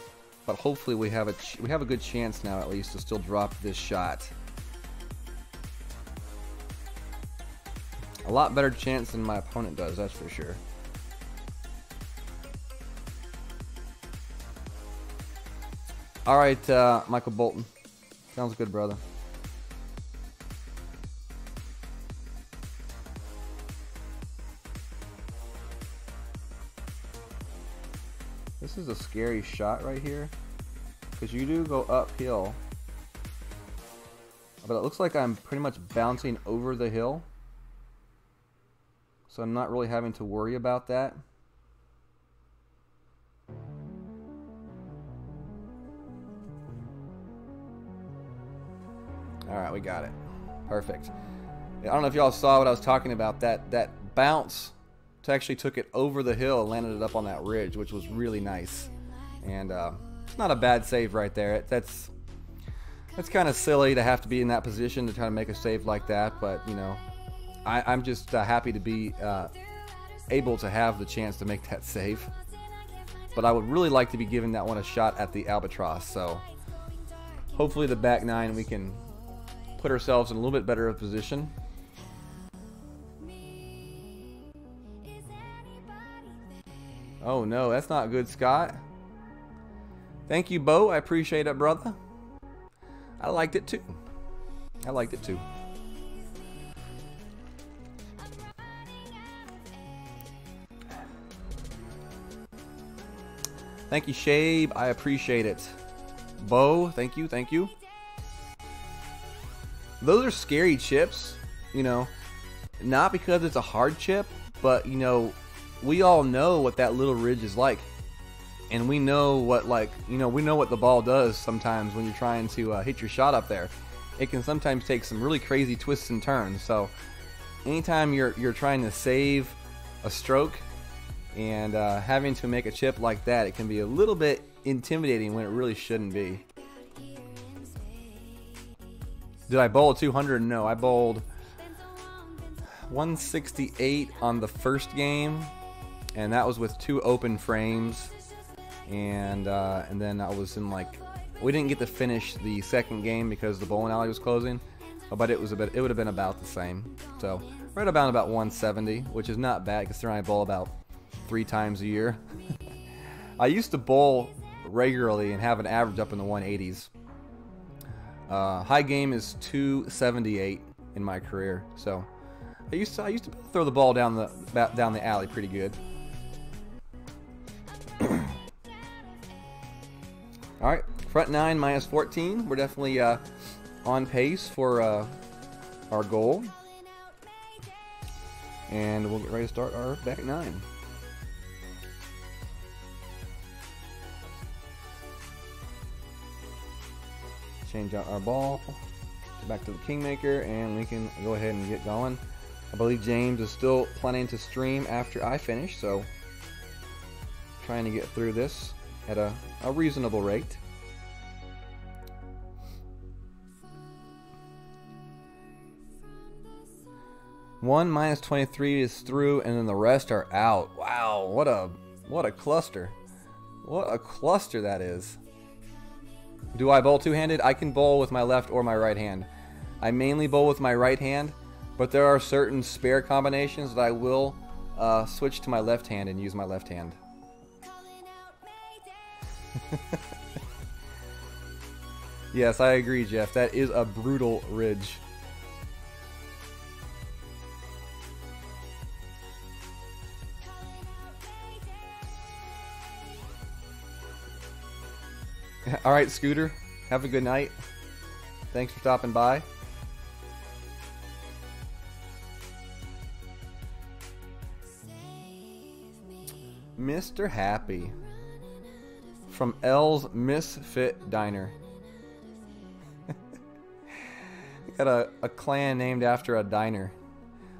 but hopefully, we have a we have a good chance now, at least, to still drop this shot. A lot better chance than my opponent does, that's for sure. All right, uh, Michael Bolton. Sounds good, brother. This is a scary shot right here. Because you do go uphill. But it looks like I'm pretty much bouncing over the hill. So I'm not really having to worry about that. Alright, we got it. Perfect. I don't know if y'all saw what I was talking about. That that bounce actually took it over the hill and landed it up on that ridge, which was really nice. And uh, it's not a bad save right there. It, that's that's kind of silly to have to be in that position to try to make a save like that, but you know, I, am just uh, happy to be uh, able to have the chance to make that save. But I would really like to be giving that one a shot at the Albatross. So hopefully the back nine we can put ourselves in a little bit better of position. Oh no, that's not good, Scott. Thank you, Bo. I appreciate it, brother. I liked it too. I liked it too. Thank you, Shabe. I appreciate it. Bo, thank you, thank you. Those are scary chips, you know, not because it's a hard chip, but you know, we all know what that little ridge is like. And we know what, like, you know, we know what the ball does sometimes when you're trying to uh, hit your shot up there. It can sometimes take some really crazy twists and turns. So, anytime you're you're trying to save a stroke and uh, having to make a chip like that, it can be a little bit intimidating when it really shouldn't be. Did I bowl 200? No, I bowled 168 on the first game, and that was with two open frames. And uh, and then I was in like we didn't get to finish the second game because the bowling alley was closing, but it was a bit it would have been about the same. So right about about 170, which is not bad considering I bowl about three times a year. *laughs* I used to bowl regularly and have an average up in the 180s. Uh, high game is 278 in my career, so I used to I used to throw the ball down the down the alley pretty good. *clears throat* All right, front nine minus 14. We're definitely uh, on pace for uh, our goal, and we'll get ready to start our back nine. Change out our ball back to the Kingmaker, and we can go ahead and get going. I believe James is still planning to stream after I finish, so trying to get through this at a, a reasonable rate. One minus 23 is through, and then the rest are out. Wow, what a what a cluster. What a cluster that is. Do I bowl two-handed? I can bowl with my left or my right hand. I mainly bowl with my right hand, but there are certain spare combinations that I will uh, switch to my left hand and use my left hand. *laughs* yes, I agree, Jeff. That is a brutal ridge. *laughs* All right, Scooter. Have a good night. Thanks for stopping by. Mr. Happy from L's Misfit Diner. *laughs* Got a, a clan named after a diner.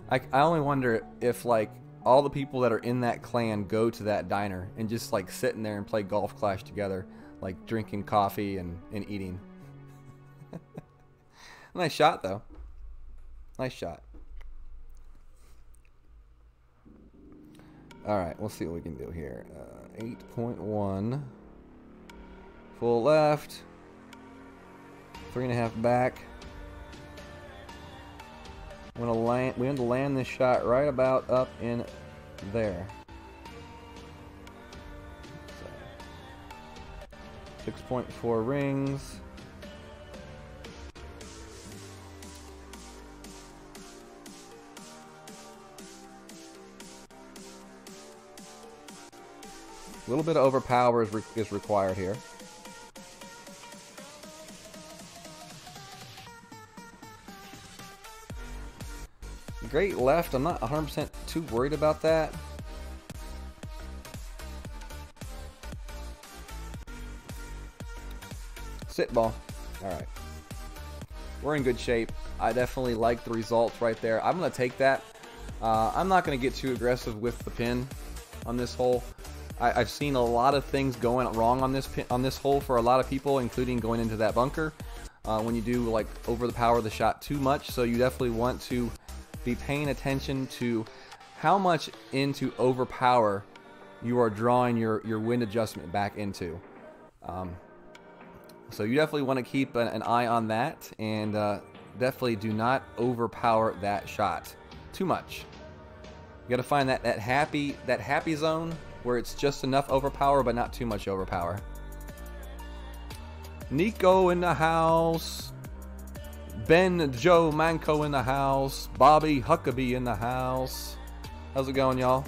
I, I only wonder if like all the people that are in that clan go to that diner and just like sit in there and play golf clash together, like drinking coffee and, and eating. *laughs* nice shot though. Nice shot. All right, we'll see what we can do here. Uh, 8.1. Full left. Three and a half back. I'm gonna land. We want to land this shot right about up in there. 6.4 rings. A little bit of overpower is, re is required here. Great left. I'm not 100% too worried about that. Sit ball. All right. We're in good shape. I definitely like the results right there. I'm going to take that. Uh, I'm not going to get too aggressive with the pin on this hole. I, have seen a lot of things going wrong on this pin, on this hole for a lot of people, including going into that bunker. Uh, when you do like over the power of the shot too much, so you definitely want to be paying attention to how much into overpower you are drawing your, your wind adjustment back into. Um, so you definitely want to keep an, an, eye on that and uh, definitely do not overpower that shot too much. You got to find that, that happy that happy zone where it's just enough overpower but not too much overpower. Nico in the house. Ben Joe Manco in the house. Bobby Huckabee in the house. How's it going, y'all?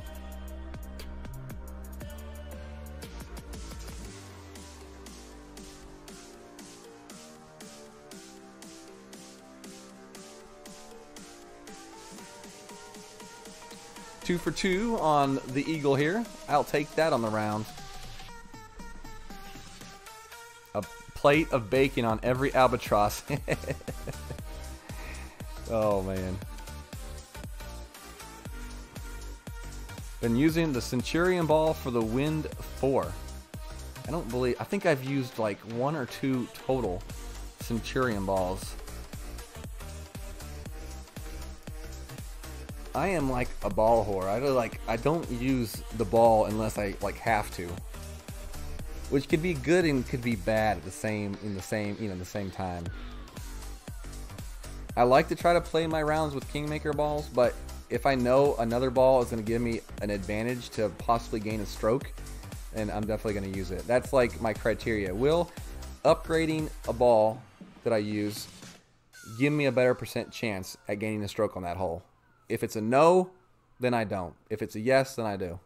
Two for two on the Eagle here. I'll take that on the round. A plate of bacon on every albatross. *laughs* oh, man. Been using the Centurion ball for the Wind 4. I don't believe... I think I've used like one or two total Centurion balls. I am like a ball whore. I like I don't use the ball unless I like have to. Which could be good and could be bad at the same in the same you know the same time. I like to try to play my rounds with Kingmaker balls, but if I know another ball is going to give me an advantage to possibly gain a stroke, then I'm definitely going to use it. That's like my criteria. Will upgrading a ball that I use give me a better percent chance at gaining a stroke on that hole? If it's a no, then I don't. If it's a yes, then I do.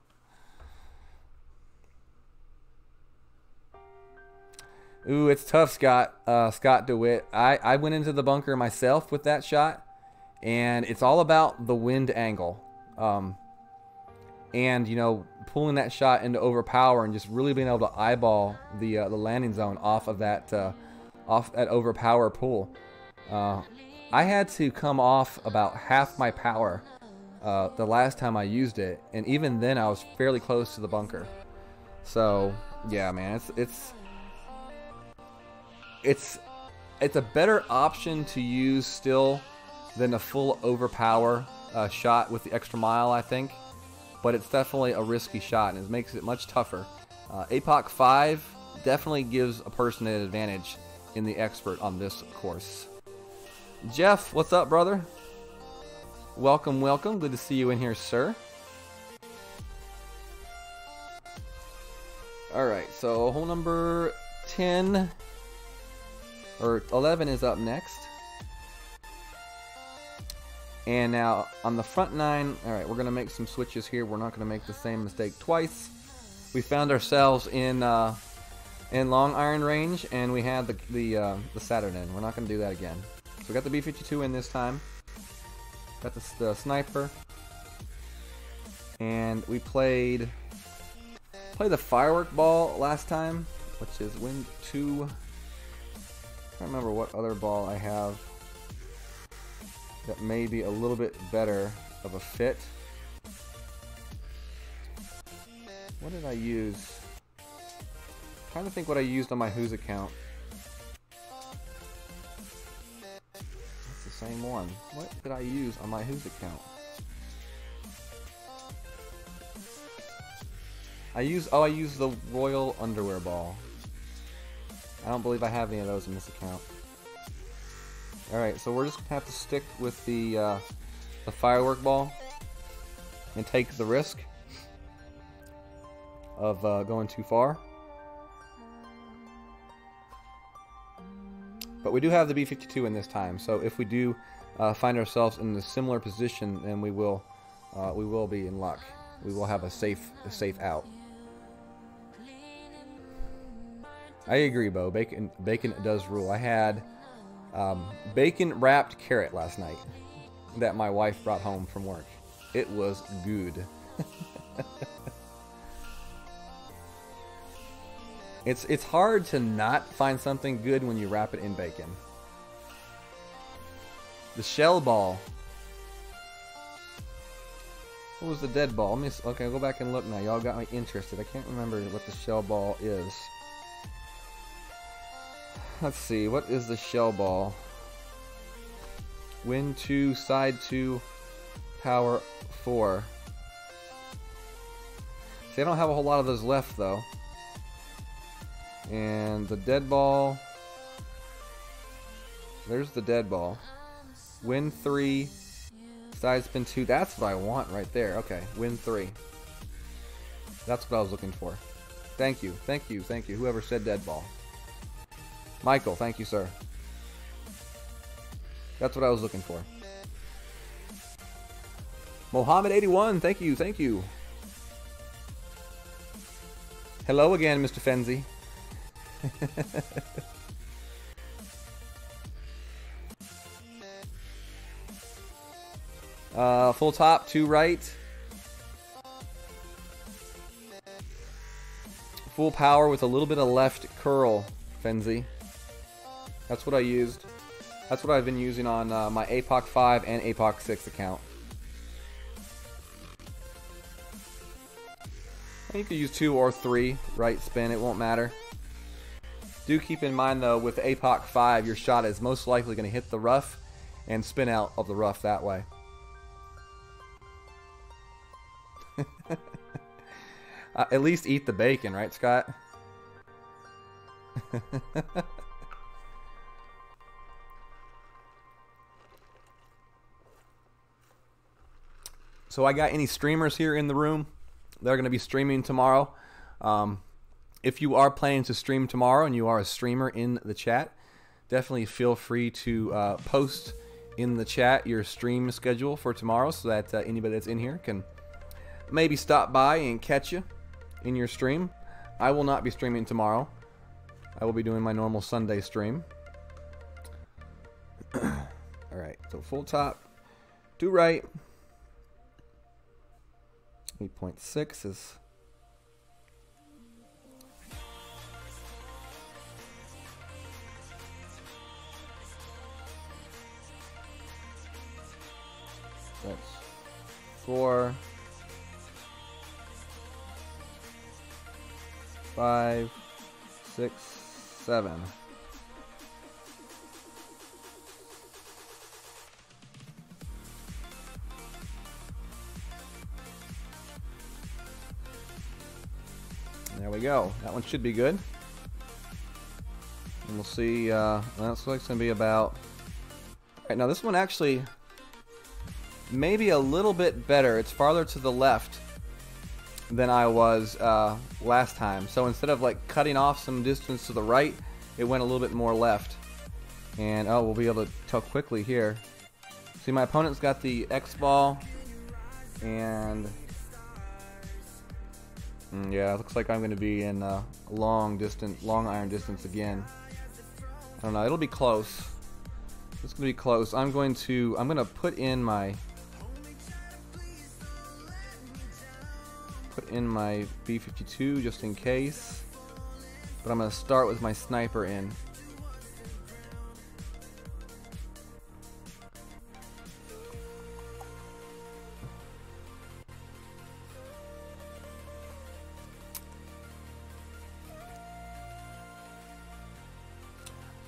Ooh, it's tough, Scott. Uh, Scott DeWitt. I, I went into the bunker myself with that shot, and it's all about the wind angle. Um, and, you know, pulling that shot into overpower and just really being able to eyeball the uh, the landing zone off of that uh, off that overpower pull. I had to come off about half my power uh, the last time I used it, and even then I was fairly close to the bunker. So yeah, man, it's it's it's it's a better option to use still than a full overpower uh, shot with the extra mile, I think. But it's definitely a risky shot, and it makes it much tougher. Uh, APOC 5 definitely gives a person an advantage in the expert on this course. Jeff, what's up, brother? Welcome, welcome. Good to see you in here, sir. Alright, so hole number 10 or 11 is up next. And now on the front nine, all right, we're going to make some switches here. We're not going to make the same mistake twice. We found ourselves in uh, in long iron range, and we had the the uh, the Saturn in. We're not going to do that again. So we got the B-52 in this time. Got the, the sniper, and we played played the firework ball last time, which is win two. I don't remember what other ball I have that may be a little bit better of a fit. What did I use? I'm trying to think what I used on my Who's account. Same one. What did I use on my Who's account? I use oh I use the Royal Underwear Ball. I don't believe I have any of those in this account. Alright, so we're just gonna have to stick with the uh, the firework ball and take the risk of uh, going too far. But we do have the B-52 in this time, so if we do uh, find ourselves in a similar position, then we will uh, we will be in luck. We will have a safe a safe out. I agree, Bo. Bacon bacon does rule. I had um, bacon wrapped carrot last night that my wife brought home from work. It was good. *laughs* it's it's hard to not find something good when you wrap it in bacon. The shell ball. What was the dead ball? Let me, okay, go back and look now. Y'all got me interested. I can't remember what the shell ball is. Let's see. What is the shell ball? Win 2, side 2, power 4. See, I don't have a whole lot of those left, though. And the dead ball. There's the dead ball. Win 3, side spin 2. That's what I want right there. Okay, win 3. That's what I was looking for. Thank you, thank you, thank you. Whoever said dead ball. Michael, thank you, sir. That's what I was looking for. Mohammed81, thank you, thank you. Hello again, Mr. Fenzi. *laughs* uh, full top, two right. Full power with a little bit of left curl, Fenzi. That's what I used. That's what I've been using on uh, my APOC 5 and APOC 6 account. You could use two or three right spin, it won't matter. Do keep in mind though, with APOC 5, your shot is most likely going to hit the rough and spin out of the rough that way. *laughs* uh, at least eat the bacon, right, Scott? *laughs* So I got any streamers here in the room? They're going to be streaming tomorrow. Um, if you are planning to stream tomorrow and you are a streamer in the chat, definitely feel free to uh, post in the chat your stream schedule for tomorrow so that uh, anybody that's in here can maybe stop by and catch you in your stream. I will not be streaming tomorrow. I will be doing my normal Sunday stream. *clears throat* All right, so full top, do right. 8.6 is that's four five six seven There we go. That one should be good. And we'll see. Uh, that's going to be about. All right, now this one actually maybe a little bit better. It's farther to the left than I was uh, last time. So instead of like cutting off some distance to the right, it went a little bit more left. And oh, we'll be able to tell quickly here. See, my opponent's got the X ball, and Mm, yeah, it looks like I'm going to be in uh, long distance, long iron distance again. I don't know. It'll be close. It's going to be close. I'm going to I'm going to put in my put in my B52 just in case. But I'm going to start with my sniper in.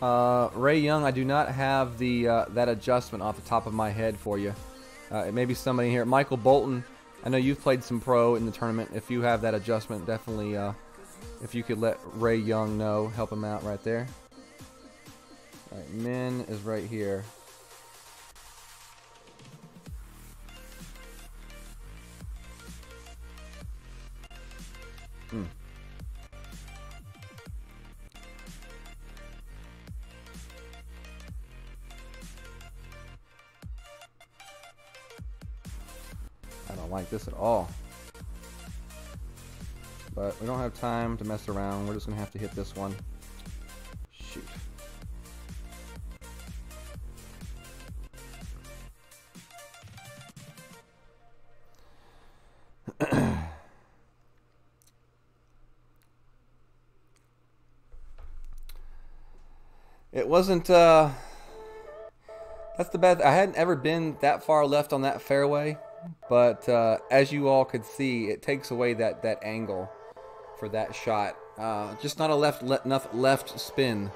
Uh, Ray Young, I do not have the uh, that adjustment off the top of my head for you. Uh, it may be somebody here. Michael Bolton, I know you've played some pro in the tournament. If you have that adjustment, definitely, uh, if you could let Ray Young know, help him out right there. All right, Min is right here. Hmm. Like this at all. But we don't have time to mess around. We're just going to have to hit this one. Shoot. *clears throat* it wasn't uh that's the bad. I hadn't ever been that far left on that fairway, but uh, as you all could see, it takes away that that angle for that shot. Uh, just not a left le- enough left spin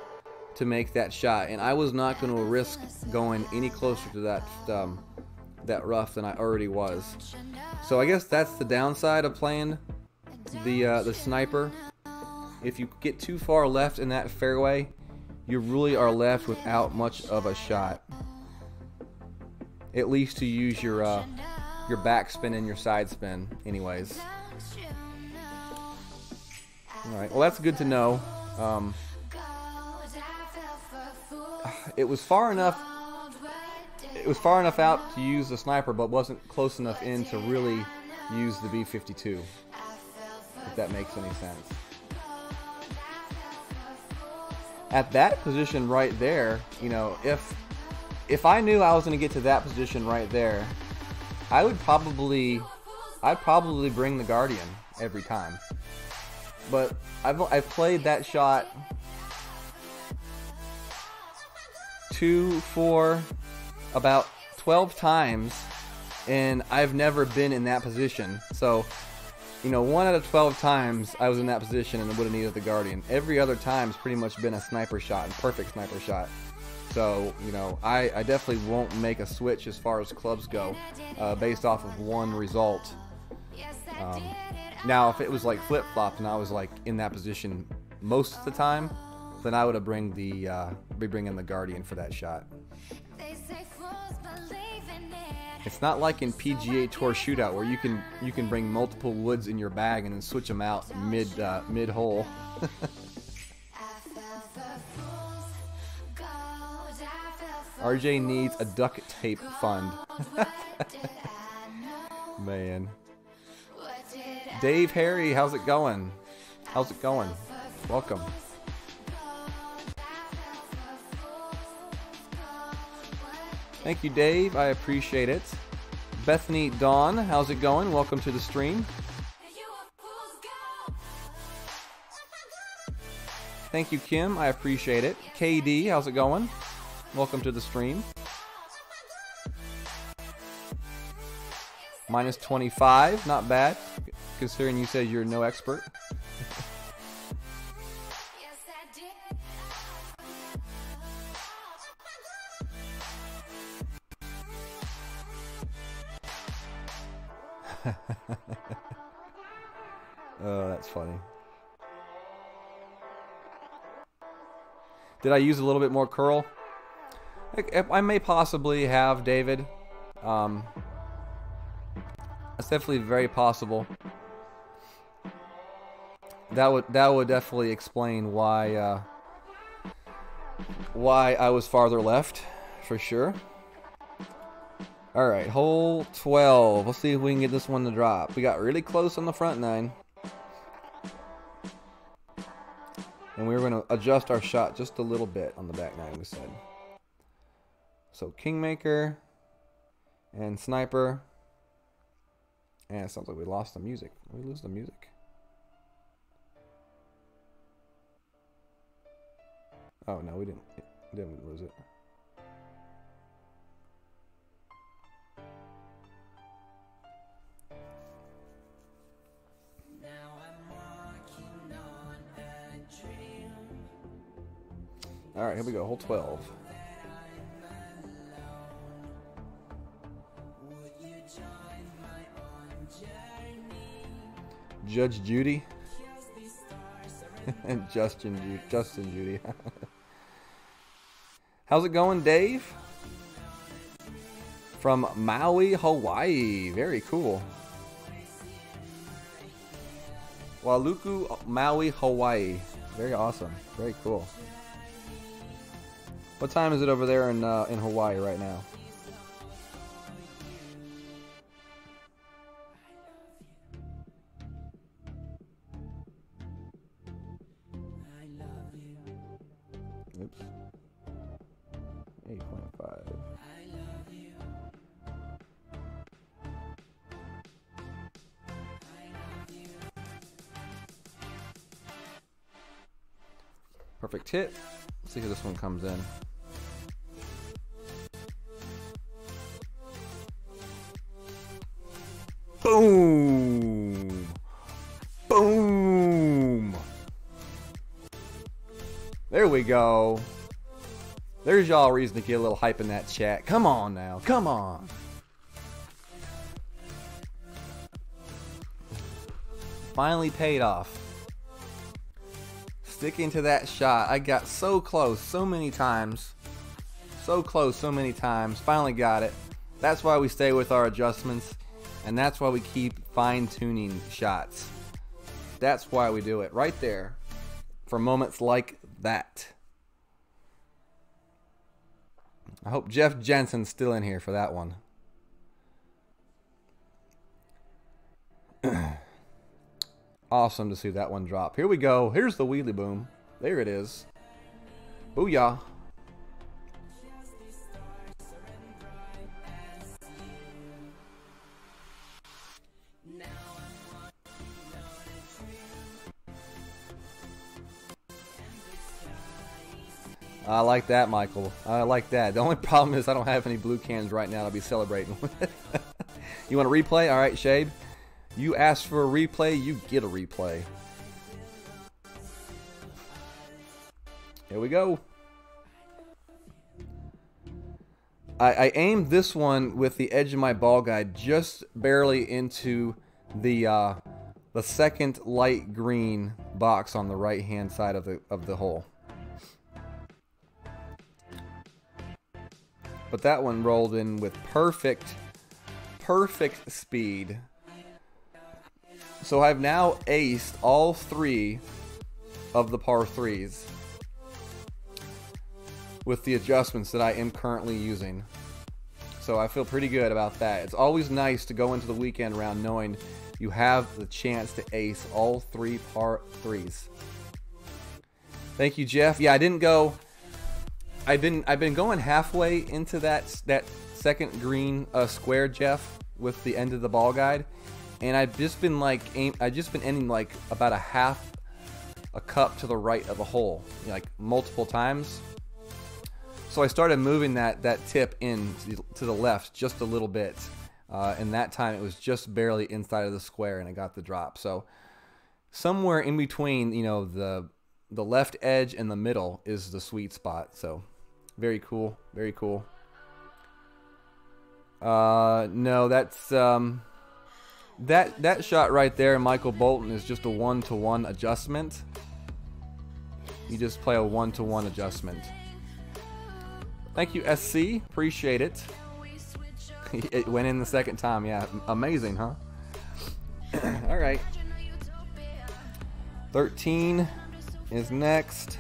to make that shot, and I was not going to risk going any closer to that um, that rough than I already was. So I guess that's the downside of playing the uh, the sniper. If you get too far left in that fairway, you really are left without much of a shot at least to use your uh, your backspin and your side spin anyways. Alright, well that's good to know. Um, it was far enough it was far enough out to use the sniper but wasn't close enough in to really use the B-52 if that makes any sense. At that position right there, you know, if if I knew I was going to get to that position right there, I would probably, I'd probably bring the Guardian every time. But I've, I've played that shot two, four, about 12 times, and I've never been in that position. So, you know, one out of 12 times I was in that position and would have needed the Guardian. Every other time's pretty much been a sniper shot, and perfect sniper shot. So, you know, I, I definitely won't make a switch as far as clubs go uh, based off of one result. Um, now, if it was like flip flopped and I was like in that position most of the time, then I would have bring the uh, be bringing the Guardian for that shot. It's not like in PGA Tour Shootout where you can you can bring multiple woods in your bag and then switch them out mid uh, mid hole. *laughs* RJ needs a duct tape fund. *laughs* Man. Dave Harry, how's it going? How's it going? Welcome. Thank you, Dave. I appreciate it. Bethany Dawn, how's it going? Welcome to the stream. Thank you, Kim. I appreciate it. KD, how's it going? Welcome to the stream. Minus 25, not bad, considering you said you're no expert. *laughs* oh, that's funny. Did I use a little bit more curl? I, may possibly have David. Um, that's definitely very possible. That would that would definitely explain why uh, why I was farther left, for sure. All right, hole 12. Let's see if we can get this one to drop. We got really close on the front nine. And we were going to adjust our shot just a little bit on the back nine, we said. So Kingmaker and Sniper. And it sounds like we lost the music. Did we lose the music? Oh no, we didn't. Didn't lose it. All right, here we go. Hole 12. Judge Judy and *laughs* Justin Ju- Justin Judy. *laughs* How's it going, Dave? From Maui, Hawaii. Very cool. Wailuku, Maui, Hawaii. Very awesome. Very cool. What time is it over there in uh, in Hawaii right now? Hit. Let's see how this one comes in. Boom! Boom! There we go. There's y'all reason to get a little hype in that chat. Come on now. Come on. Finally paid off. Sticking to that shot. I got so close so many times. So close so many times. Finally got it. That's why we stay with our adjustments. And that's why we keep fine tuning shots. That's why we do it. Right there. For moments like that. I hope Jeff Jensen's still in here for that one. *clears throat* awesome to see that one drop. Here we go. Here's the wheelie boom. There it is. Booyah. I like that, Michael. I like that. The only *laughs* problem is I don't have any blue cans right now to be celebrating *laughs* with. you want a replay? All right, Shade. You ask for a replay, you get a replay. Here we go. I, I aimed this one with the edge of my ball guide just barely into the uh, the second light green box on the right hand side of the of the hole. But that one rolled in with perfect, perfect speed. So I've now aced all three of the par threes with the adjustments that I am currently using. So I feel pretty good about that. It's always nice to go into the weekend round knowing you have the chance to ace all three par threes. Thank you, Jeff. Yeah, I didn't go. I've been I've been going halfway into that that second green uh, square, Jeff, with the end of the ball guide, and I've just been like aim, I've just been ending like about a half a cup to the right of a hole, like multiple times. So I started moving that that tip in to the left just a little bit, uh, and that time it was just barely inside of the square, and I got the drop. So somewhere in between, you know, the the left edge and the middle is the sweet spot. So very cool, very cool. Uh, no, that's um, that that shot right there, Michael Bolton, is just a one-to-one adjustment. You just play a one-to-one adjustment. Thank you, SC. Appreciate it. *laughs* it went in the second time. Yeah, amazing, huh? *clears throat* All right. 13 is next.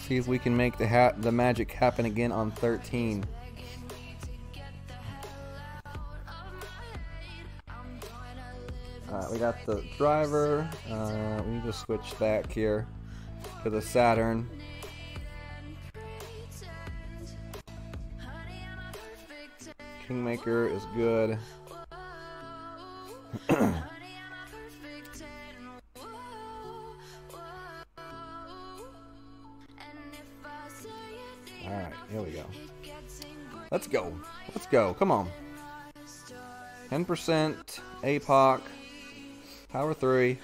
See if we can make the the magic happen again on 13. Alright, we got the driver. Uh, we need to switch back here to the Saturn. Kingmaker is good. *coughs* Alright, here we go. Let's go. Let's go. Come on. 10% APOC. Power three.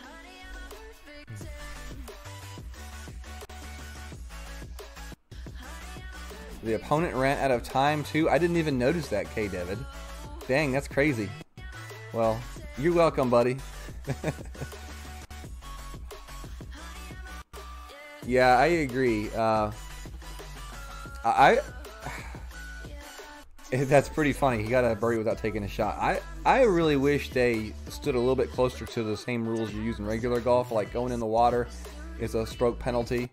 The opponent ran out of time too. I didn't even notice that, K David. Dang, that's crazy. Well, you're welcome, buddy. *laughs* yeah, I agree. Uh, I *laughs* that's pretty funny. He got a birdie without taking a shot. I I really wish they stood a little bit closer to the same rules you use in regular golf, like going in the water is a stroke penalty.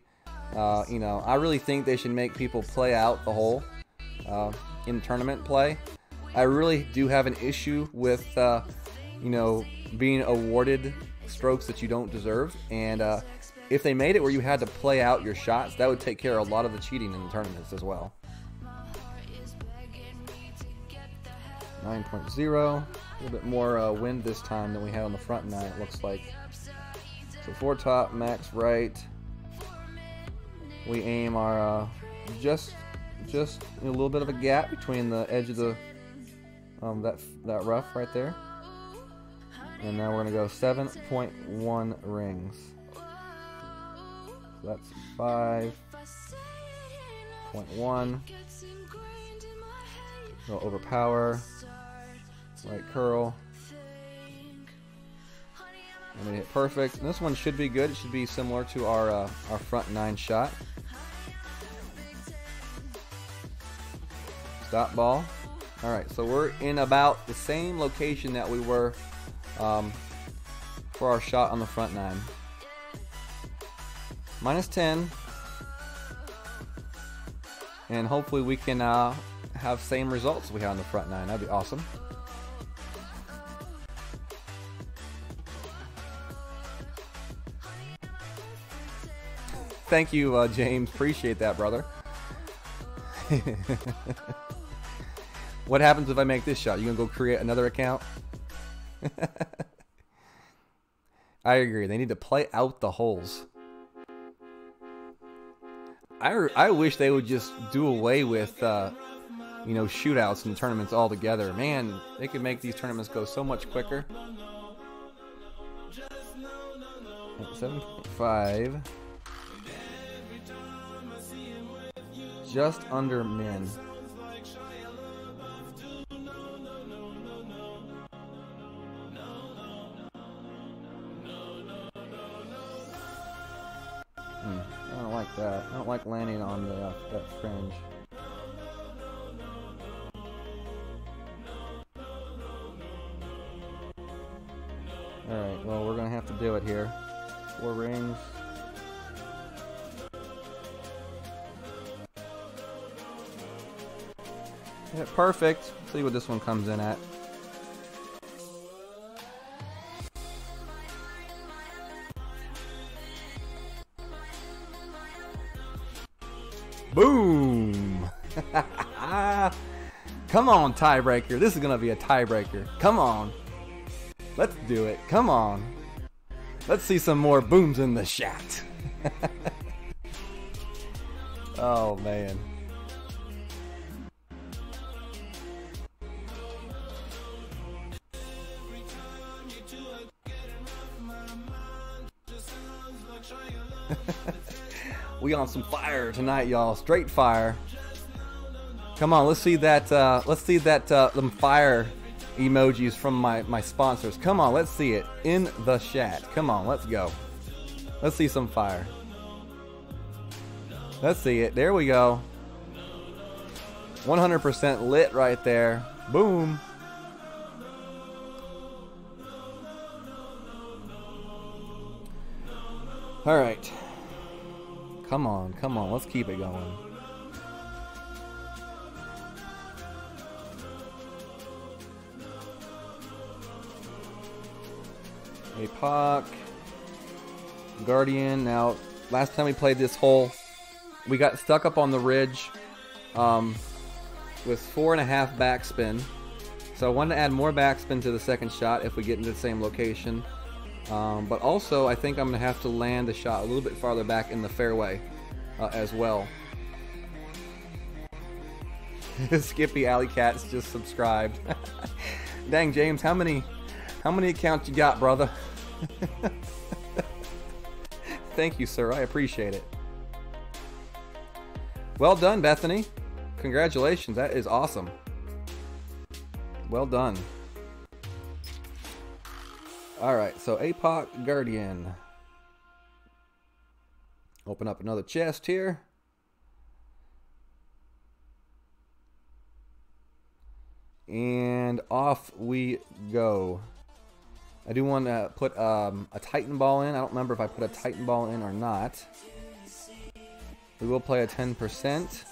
Uh, you know, I really think they should make people play out the hole uh, in tournament play. I really do have an issue with, uh, you know, being awarded strokes that you don't deserve. And uh, if they made it where you had to play out your shots, that would take care of a lot of the cheating in the tournaments as well. 9.0, a little bit more uh, wind this time than we had on the front nine, it looks like. So four top, max right. We aim our uh, just just a little bit of a gap between the edge of the um, that that rough right there. And now we're gonna go 7.1 rings. So that's 5.1. Go overpower. Right curl. I'm gonna hit perfect. And this one should be good. It should be similar to our uh, our front nine shot. Stop ball. All right, so we're in about the same location that we were um, for our shot on the front nine. Minus 10. And hopefully we can uh, have same results we had on the front nine. That'd be awesome. Thank you, uh, James. Appreciate that, brother. *laughs* what happens if I make this shot? You gonna go create another account? *laughs* I agree. They need to play out the holes. I, I wish they would just do away with, uh, you know, shootouts and tournaments altogether. Man, they could make these tournaments go so much quicker. 7.5. Just under min. Hmm, I don't like that. I don't like landing on the uh, that fringe. Perfect. See what this one comes in at. Boom! *laughs* Come on, tiebreaker. This is going to be a tiebreaker. Come on. Let's do it. Come on. Let's see some more booms in the shot. *laughs* we on some fire tonight, y'all. Straight fire. Come on, let's see that. Uh, let's see that. Uh, them fire emojis from my my sponsors. Come on, let's see it in the chat. Come on, let's go. Let's see some fire. Let's see it. There we go. 100% lit right there. Boom. All right. Come on, come on. Let's keep it going. Apoc. Guardian. Now, last time we played this hole, we got stuck up on the ridge um, with four and a half backspin. So I wanted to add more backspin to the second shot if we get into the same location. Um, but also, I think I'm going to have to land the shot a little bit farther back in the fairway uh, as well. *laughs* Skippy Alley Cats just subscribed. *laughs* Dang, James, how many how many accounts you got, brother? *laughs* Thank you, sir. I appreciate it. Well done, Bethany. Congratulations, that is awesome. Well done. Alright, so APOC Guardian. Open up another chest here. And off we go. I do want to put um, a Titan Ball in. I don't remember if I put a Titan Ball in or not. We will play a 10%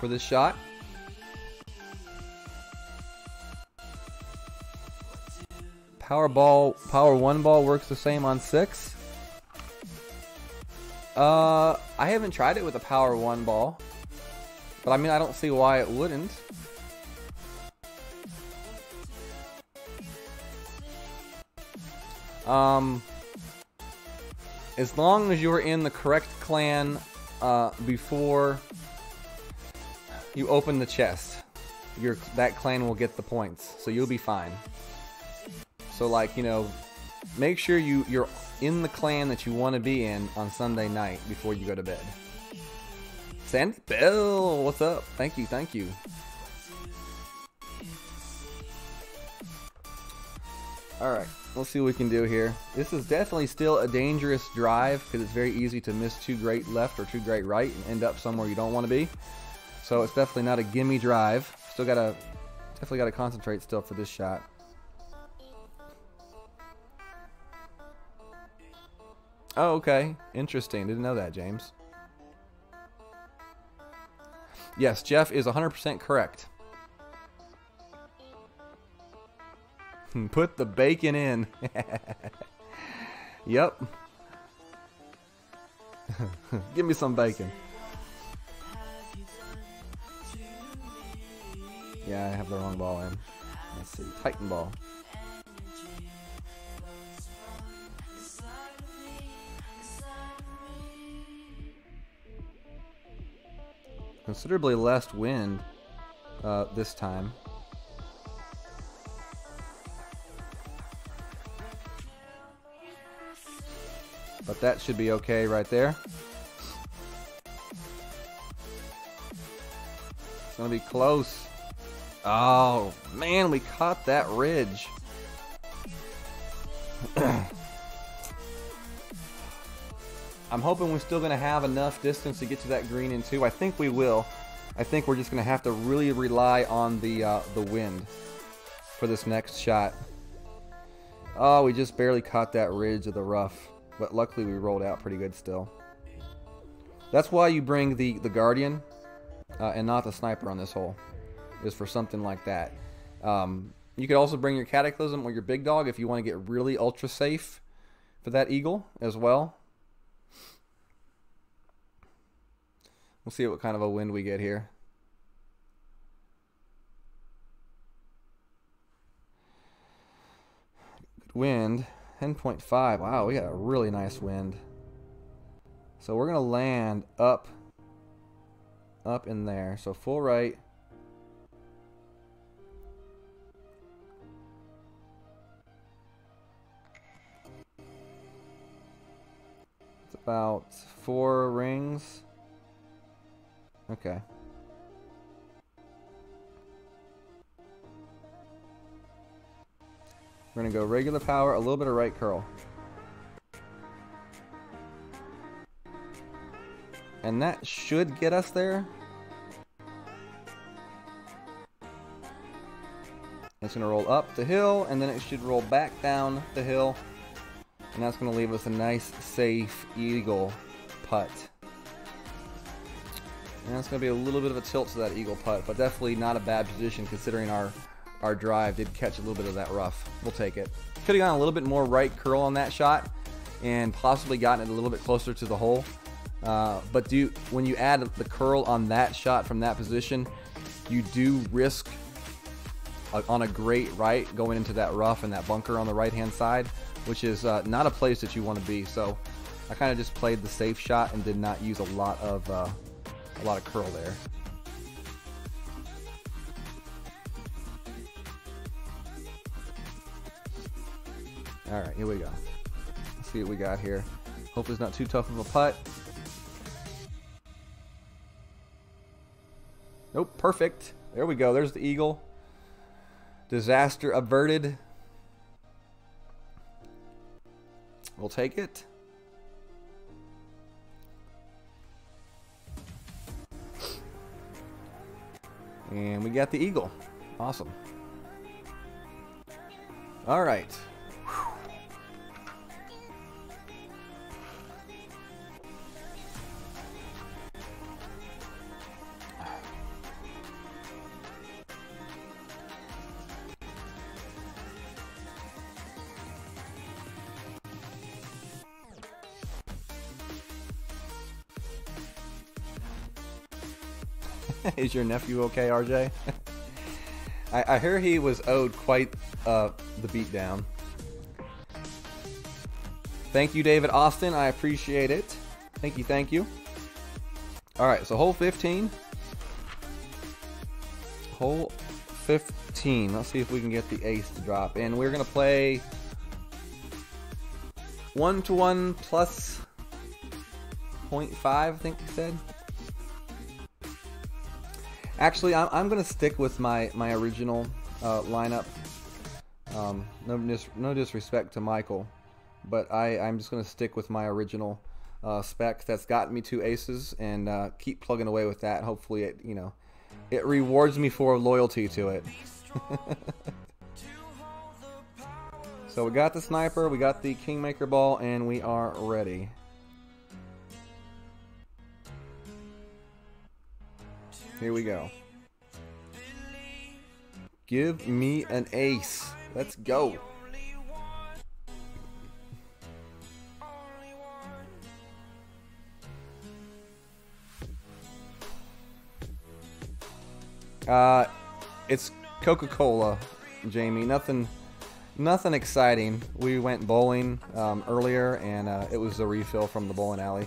for this shot. Power ball, power one ball works the same on six. Uh, I haven't tried it with a power one ball, but I mean I don't see why it wouldn't. Um, as long as you are in the correct clan uh, before you open the chest, your that clan will get the points, so you'll be fine. So like you know, make sure you you're in the clan that you want to be in on Sunday night before you go to bed. Sandy Bell, what's up? Thank you, thank you. All right. Let's see what we can do here. This is definitely still a dangerous drive because it's very easy to miss too great left or too great right and end up somewhere you don't want to be. So it's definitely not a gimme drive. Still gotta, definitely gotta concentrate still for this shot. Oh, okay. Interesting. Didn't know that, James. Yes, Jeff is 100% correct. Hmm, put the bacon in. *laughs* yep. *laughs* Give me some bacon. Yeah, I have the wrong ball in. Let's see. Titan ball. Considerably less wind uh, this time. But that should be okay right there. It's gonna be close. Oh, man, we caught that ridge. I'm hoping we're still going to have enough distance to get to that green in two. I think we will. I think we're just going to have to really rely on the uh, the wind for this next shot. Oh, we just barely caught that ridge of the rough. But luckily we rolled out pretty good still. That's why you bring the, the Guardian uh, and not the Sniper on this hole. Is for something like that. Um, you could also bring your Cataclysm or your Big Dog if you want to get really ultra safe for that Eagle as well. We'll see what kind of a wind we get here. Good wind. 10.5. Wow, we got a really nice wind. So we're going to land up up in there. So full right. It's about four rings. Okay. We're going to go regular power, a little bit of right curl. And that should get us there. It's going to roll up the hill, and then it should roll back down the hill. And that's going to leave us a nice, safe eagle putt. And that's going to be a little bit of a tilt to that eagle putt, but definitely not a bad position considering our our drive did catch a little bit of that rough. We'll take it. Could have gone a little bit more right curl on that shot and possibly gotten it a little bit closer to the hole. Uh, but do when you add the curl on that shot from that position, you do risk a, on a great right going into that rough and that bunker on the right hand side, which is uh, not a place that you want to be. So I kind of just played the safe shot and did not use a lot of uh, a lot of curl there. Alright, here we go. Let's see what we got here. Hopefully it's not too tough of a putt. Nope, perfect. There we go. There's the eagle. Disaster averted. We'll take it. And we got the eagle. Awesome. All right. *laughs* Is your nephew okay, RJ? *laughs* I, I hear he was owed quite uh, the beatdown. Thank you, David Austin. I appreciate it. Thank you, thank you. All right, so hole 15. Hole 15. Let's see if we can get the ace to drop. And we're going to play one to one plus 0.5, I think he said. Actually, I'm, I'm going to stick with my, my original uh, lineup. Um, no, dis- no disrespect to Michael, but I, I'm just going to stick with my original uh, spec that's gotten me two aces and uh, keep plugging away with that. Hopefully, it you know it rewards me for loyalty to it. *laughs* so we got the sniper, we got the kingmaker ball, and we are ready. Here we go. Give me an ace. Let's go. Uh, it's Coca-Cola, Jamie. Nothing, nothing exciting. We went bowling um, earlier, and uh, it was a refill from the bowling alley.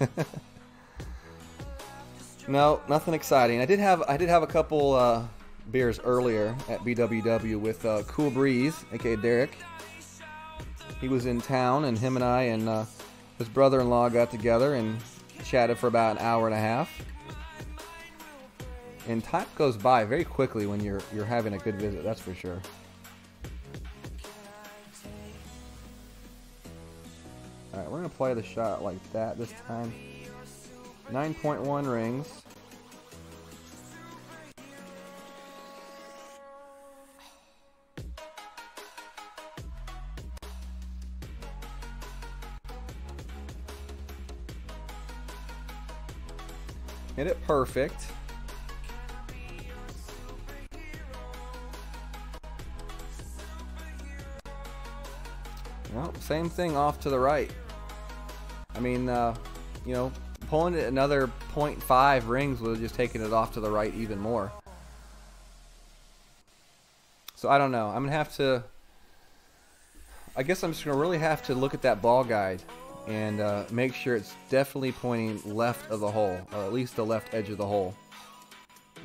*laughs* no, nothing exciting. I did have, I did have a couple uh, beers earlier at BWW with uh, Cool Breeze, aka Derek. He was in town, and him and I and uh, his brother-in-law got together and chatted for about an hour and a half and time goes by very quickly when you're you're having a good visit. That's for sure. All right, we're gonna play the shot like that this time. 9.1 rings. Hit it perfect. Well, same thing off to the right. I mean, uh, you know, pulling it another 0.5 rings would have just taken it off to the right even more. So I don't know. I'm going to have to... I guess I'm just going to really have to look at that ball guide and uh, make sure it's definitely pointing left of the hole, or at least the left edge of the hole.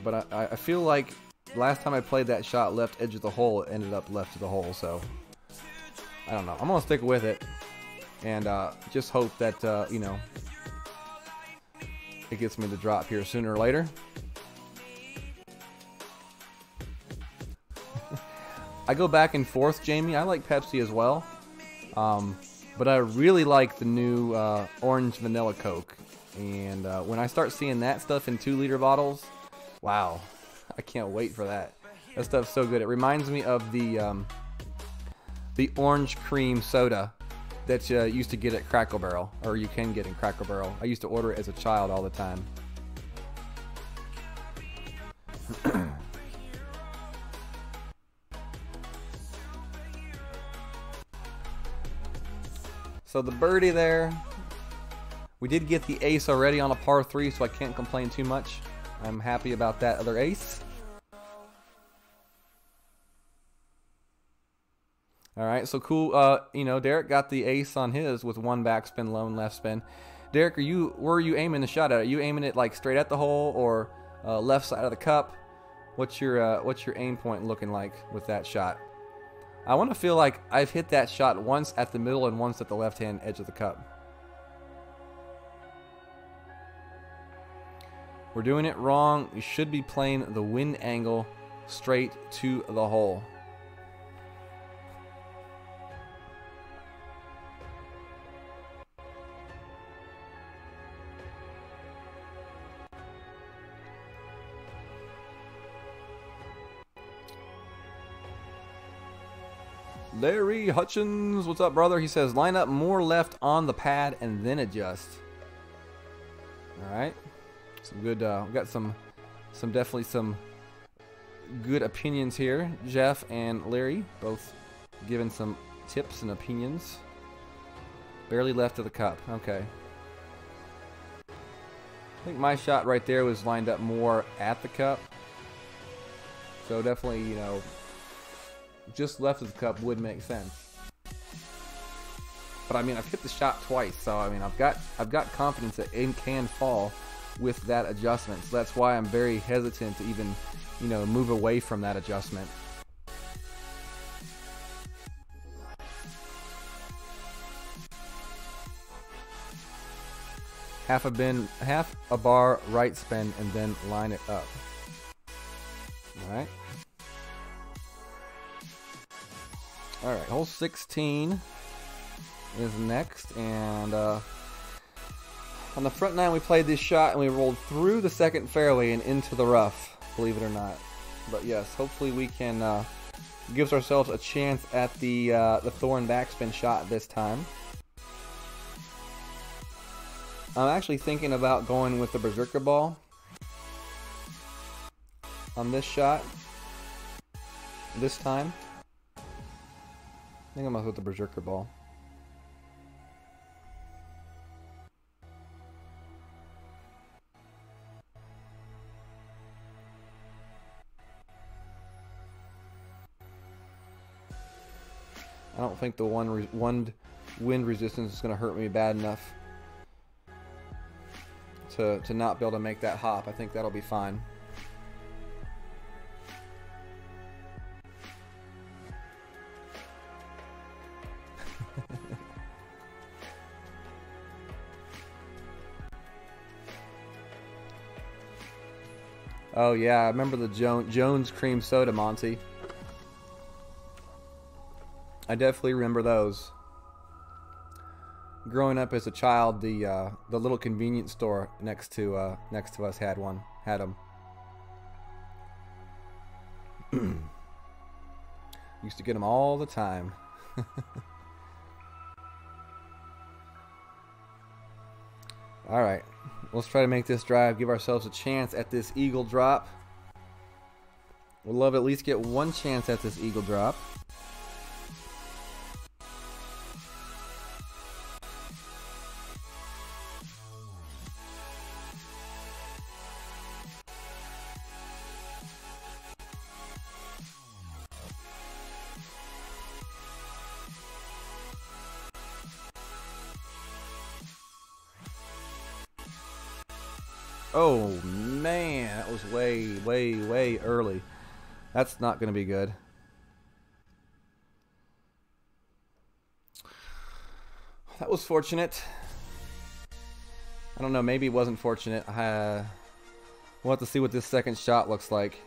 But I, I feel like last time I played that shot left edge of the hole, it ended up left of the hole, so... I don't know. I'm gonna stick with it, and uh, just hope that uh, you know it gets me the drop here sooner or later. *laughs* I go back and forth, Jamie. I like Pepsi as well, um, but I really like the new uh, orange vanilla Coke. And uh, when I start seeing that stuff in two liter bottles, wow, *laughs* I can't wait for that. That stuff's so good. It reminds me of the um, the orange cream soda that you used to get at Cracker Barrel, or you can get in Cracker Barrel. I used to order it as a child all the time. *clears throat* so the birdie there. We did get the ace already on a par 3, so I can't complain too much. I'm happy about that other ace. All right, so cool. Uh, you know, Derek got the ace on his with one backspin, lone left spin. Derek, are you where are you aiming the shot at? Are you aiming it like straight at the hole or uh, left side of the cup? What's your uh, what's your aim point looking like with that shot? I want to feel like I've hit that shot once at the middle and once at the left hand edge of the cup. We're doing it wrong. We should be playing the wind angle straight to the hole. Larry Hutchins, what's up, brother? He says, line up more left on the pad and then adjust. All right, some good. Uh, we got some, some definitely some good opinions here. Jeff and Larry both giving some tips and opinions. Barely left of the cup. Okay. I think my shot right there was lined up more at the cup. So definitely, you know, just left of the cup would make sense. But I mean, I've hit the shot twice, so I mean, I've got I've got confidence that it can fall with that adjustment. So that's why I'm very hesitant to even, you know, move away from that adjustment. Half a bin, half a bar right spin, and then line it up. All right. All right, hole 16 is next, and uh, on the front nine we played this shot and we rolled through the second fairway and into the rough, believe it or not. But yes, hopefully we can uh, gives ourselves a chance at the uh, the thorn backspin shot this time. I'm actually thinking about going with the berserker ball on this shot this time. I think I'm gonna with the berserker ball. I don't think the one one wind resistance is gonna hurt me bad enough to to not be able to make that hop. I think that'll be fine. Oh yeah, I remember the jo Jones cream soda, Monty. I definitely remember those. Growing up as a child, the uh, the little convenience store next to uh, next to us had one, had them. *clears throat* Used to get them all the time. *laughs* all right. Let's try to make this drive, give ourselves a chance at this eagle drop. We'd love at least get one chance at this eagle drop. Early. That's not going to be good. That was fortunate. I don't know, maybe it wasn't fortunate. Uh, we'll have to see what this second shot looks like.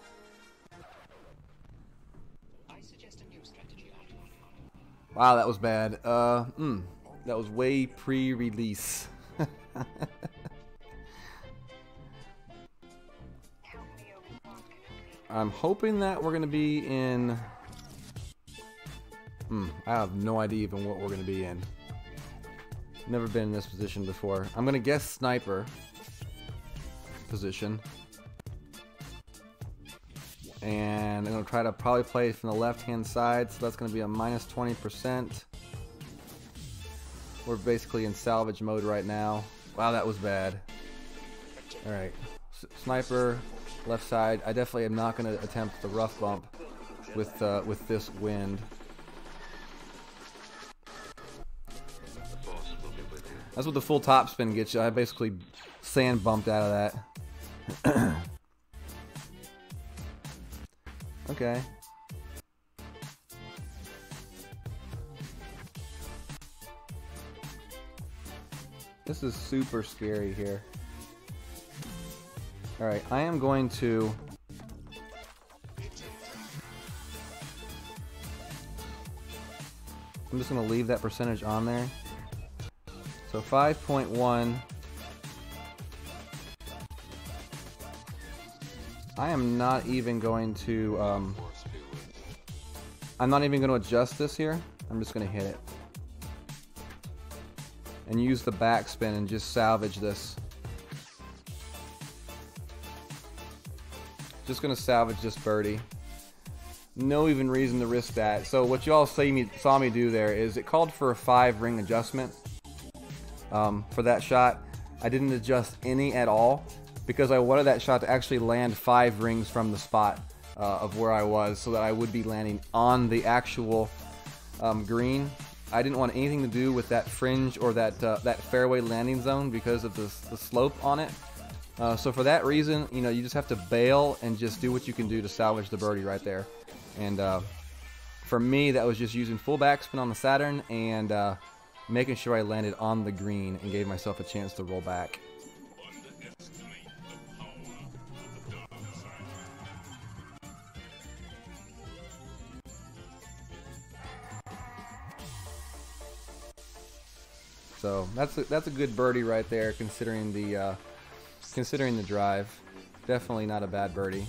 Wow, that was bad. Uh, mm, that was way pre-release. *laughs* I'm hoping that we're going to be in... Hmm, I have no idea even what we're going to be in. Never been in this position before. I'm going to guess sniper position. And I'm going to try to probably play from the left-hand side, so that's going to be a minus 20%. We're basically in salvage mode right now. Wow, that was bad. Alright, sniper, left side. I definitely am not going to attempt the rough bump with uh, with this wind. That's what the full top spin gets you. I basically sand bumped out of that. *coughs* okay. This is super scary here. Alright, I am going to... I'm just going to leave that percentage on there. So 5.1. I am not even going to... Um, I'm not even going to adjust this here. I'm just going to hit it. And use the backspin and just salvage this. Just gonna salvage this birdie. No even reason to risk that. So what you all me, saw me do there is it called for a five ring adjustment um, for that shot. I didn't adjust any at all because I wanted that shot to actually land five rings from the spot uh, of where I was so that I would be landing on the actual um, green. I didn't want anything to do with that fringe or that uh, that fairway landing zone because of the, the slope on it. Uh, so for that reason, you know, you just have to bail and just do what you can do to salvage the birdie right there. And uh, for me, that was just using full backspin on the Saturn and uh, making sure I landed on the green and gave myself a chance to roll back. So that's a, that's a good birdie right there, considering the uh, considering the drive. Definitely not a bad birdie.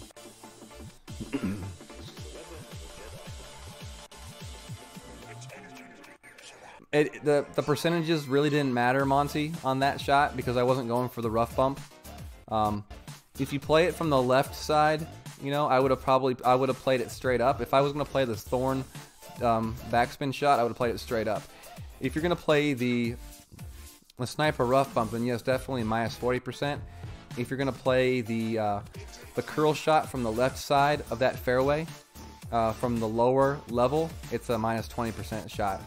*clears throat* it, the the percentages really didn't matter, Monty, on that shot because I wasn't going for the rough bump. Um, if you play it from the left side, you know, I would have probably I would have played it straight up. If I was going to play this thorn um, backspin shot, I would have played it straight up. If you're going to play the the sniper rough bump, then yes, definitely minus 40%. If you're going to play the uh, the curl shot from the left side of that fairway, uh, from the lower level, it's a minus 20% shot.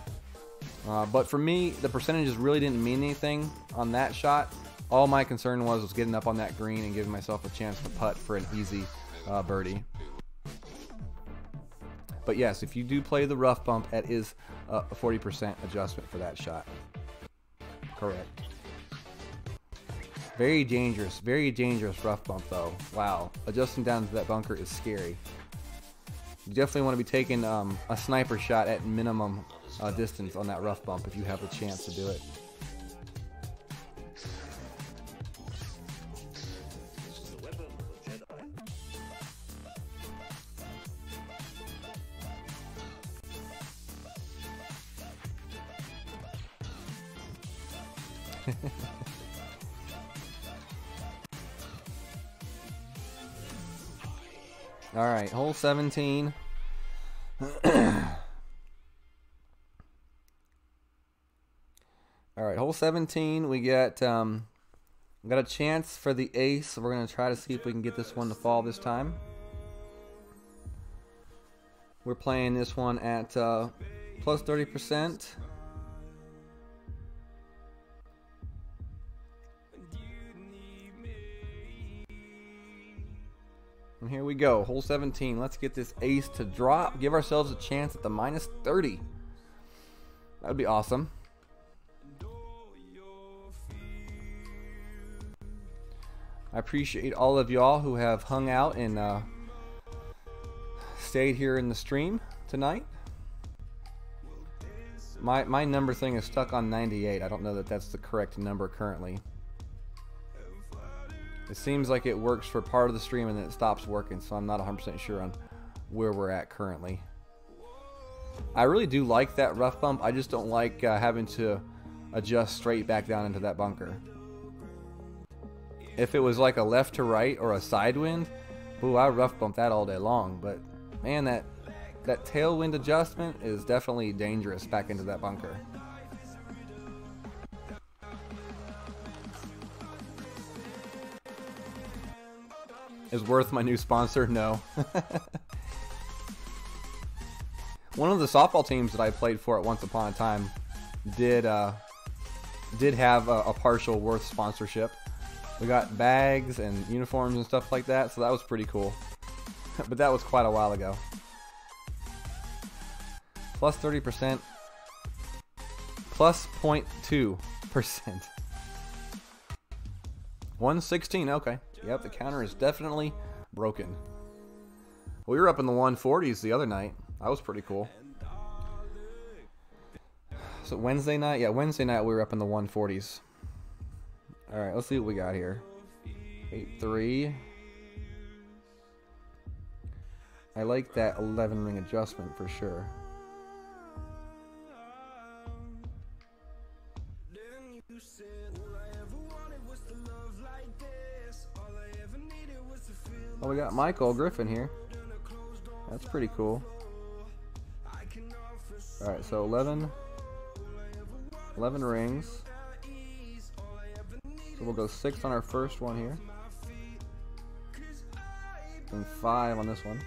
Uh, but for me, the percentages really didn't mean anything on that shot. All my concern was was getting up on that green and giving myself a chance to putt for an easy uh, birdie. But yes, if you do play the rough bump, it is a 40% adjustment for that shot. Correct. Very dangerous, very dangerous rough bump though. Wow, adjusting down to that bunker is scary. You definitely want to be taking um, a sniper shot at minimum uh, distance on that rough bump if you have the chance to do it. *laughs* All right, hole 17. All right, hole 17, we get um, got a chance for the ace. We're going to try to see if we can get this one to fall this time. We're playing this one at uh, plus 30%. And we go, hole 17. Let's get this ace to drop. Give ourselves a chance at the minus 30. That would be awesome. I appreciate all of y'all who have hung out and uh, stayed here in the stream tonight. My, my number thing is stuck on 98. I don't know that that's the correct number currently. It seems like it works for part of the stream and then it stops working, so I'm not 100% sure on where we're at currently. I really do like that rough bump. I just don't like uh, having to adjust straight back down into that bunker. If it was like a left to right or a side wind, ooh, I rough bump that all day long. But man, that that tailwind adjustment is definitely dangerous back into that bunker. Is worth my new sponsor? No. One of the softball teams that I played for at once upon a time did uh, did have a, a partial worth sponsorship. We got bags and uniforms and stuff like that, so that was pretty cool. *laughs* but that was quite a while ago. Plus 30%. Plus 0.2%. 116, okay. Yep, the counter is definitely broken. We were up in the 140s the other night. That was pretty cool. So Wednesday night, yeah, Wednesday night we were up in the 140s. All right, let's see what we got here. Eight three. I like that 11 ring adjustment for sure. Oh, we got Michael Griffin here. That's pretty cool. Alright, so 11, 11 rings. So we'll go 6 on our first one here. And 5 on this one.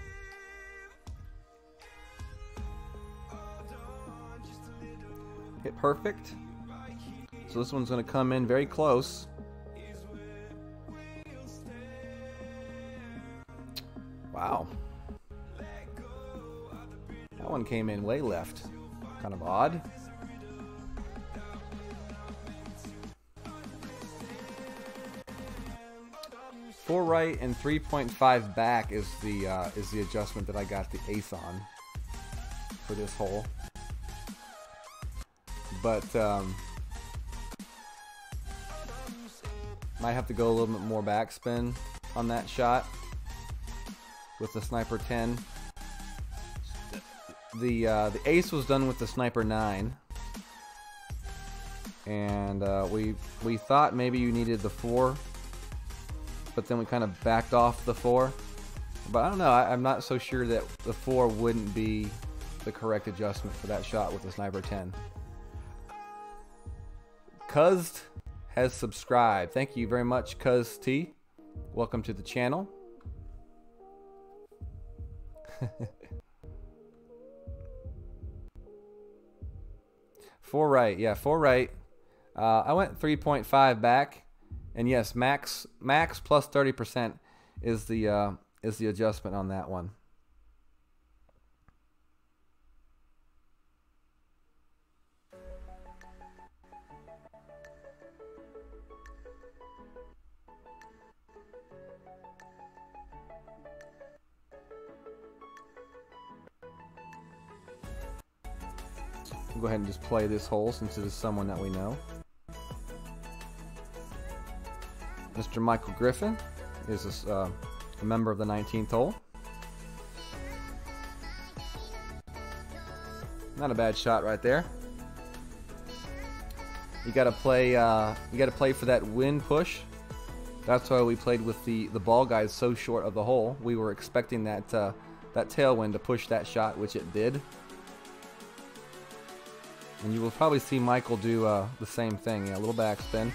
Hit perfect. So this one's going to come in very close. Wow. That one came in way left. Kind of odd. Four right and 3.5 back is the uh, is the adjustment that I got the ace on for this hole. But um, might have to go a little bit more backspin on that shot with the sniper 10. The uh, the ace was done with the sniper 9. And uh, we we thought maybe you needed the 4 but then we kind of backed off the 4. But I don't know, I, I'm not so sure that the 4 wouldn't be the correct adjustment for that shot with the sniper 10. Cuz has subscribed. Thank you very much, Cuz T. Welcome to the channel. Four right, yeah, four right. Uh, I went 3.5 back, and yes, max max plus 30% is the uh, is the adjustment on that one. Ahead and just play this hole since it is someone that we know. Mr. Michael Griffin is a, uh, a member of the 19th hole. Not a bad shot right there. You gotta play. Uh, you gotta play for that wind push. That's why we played with the the ball guys so short of the hole. We were expecting that uh, that tailwind to push that shot, which it did. And you will probably see Michael do uh, the same thing. Yeah, a little backspin.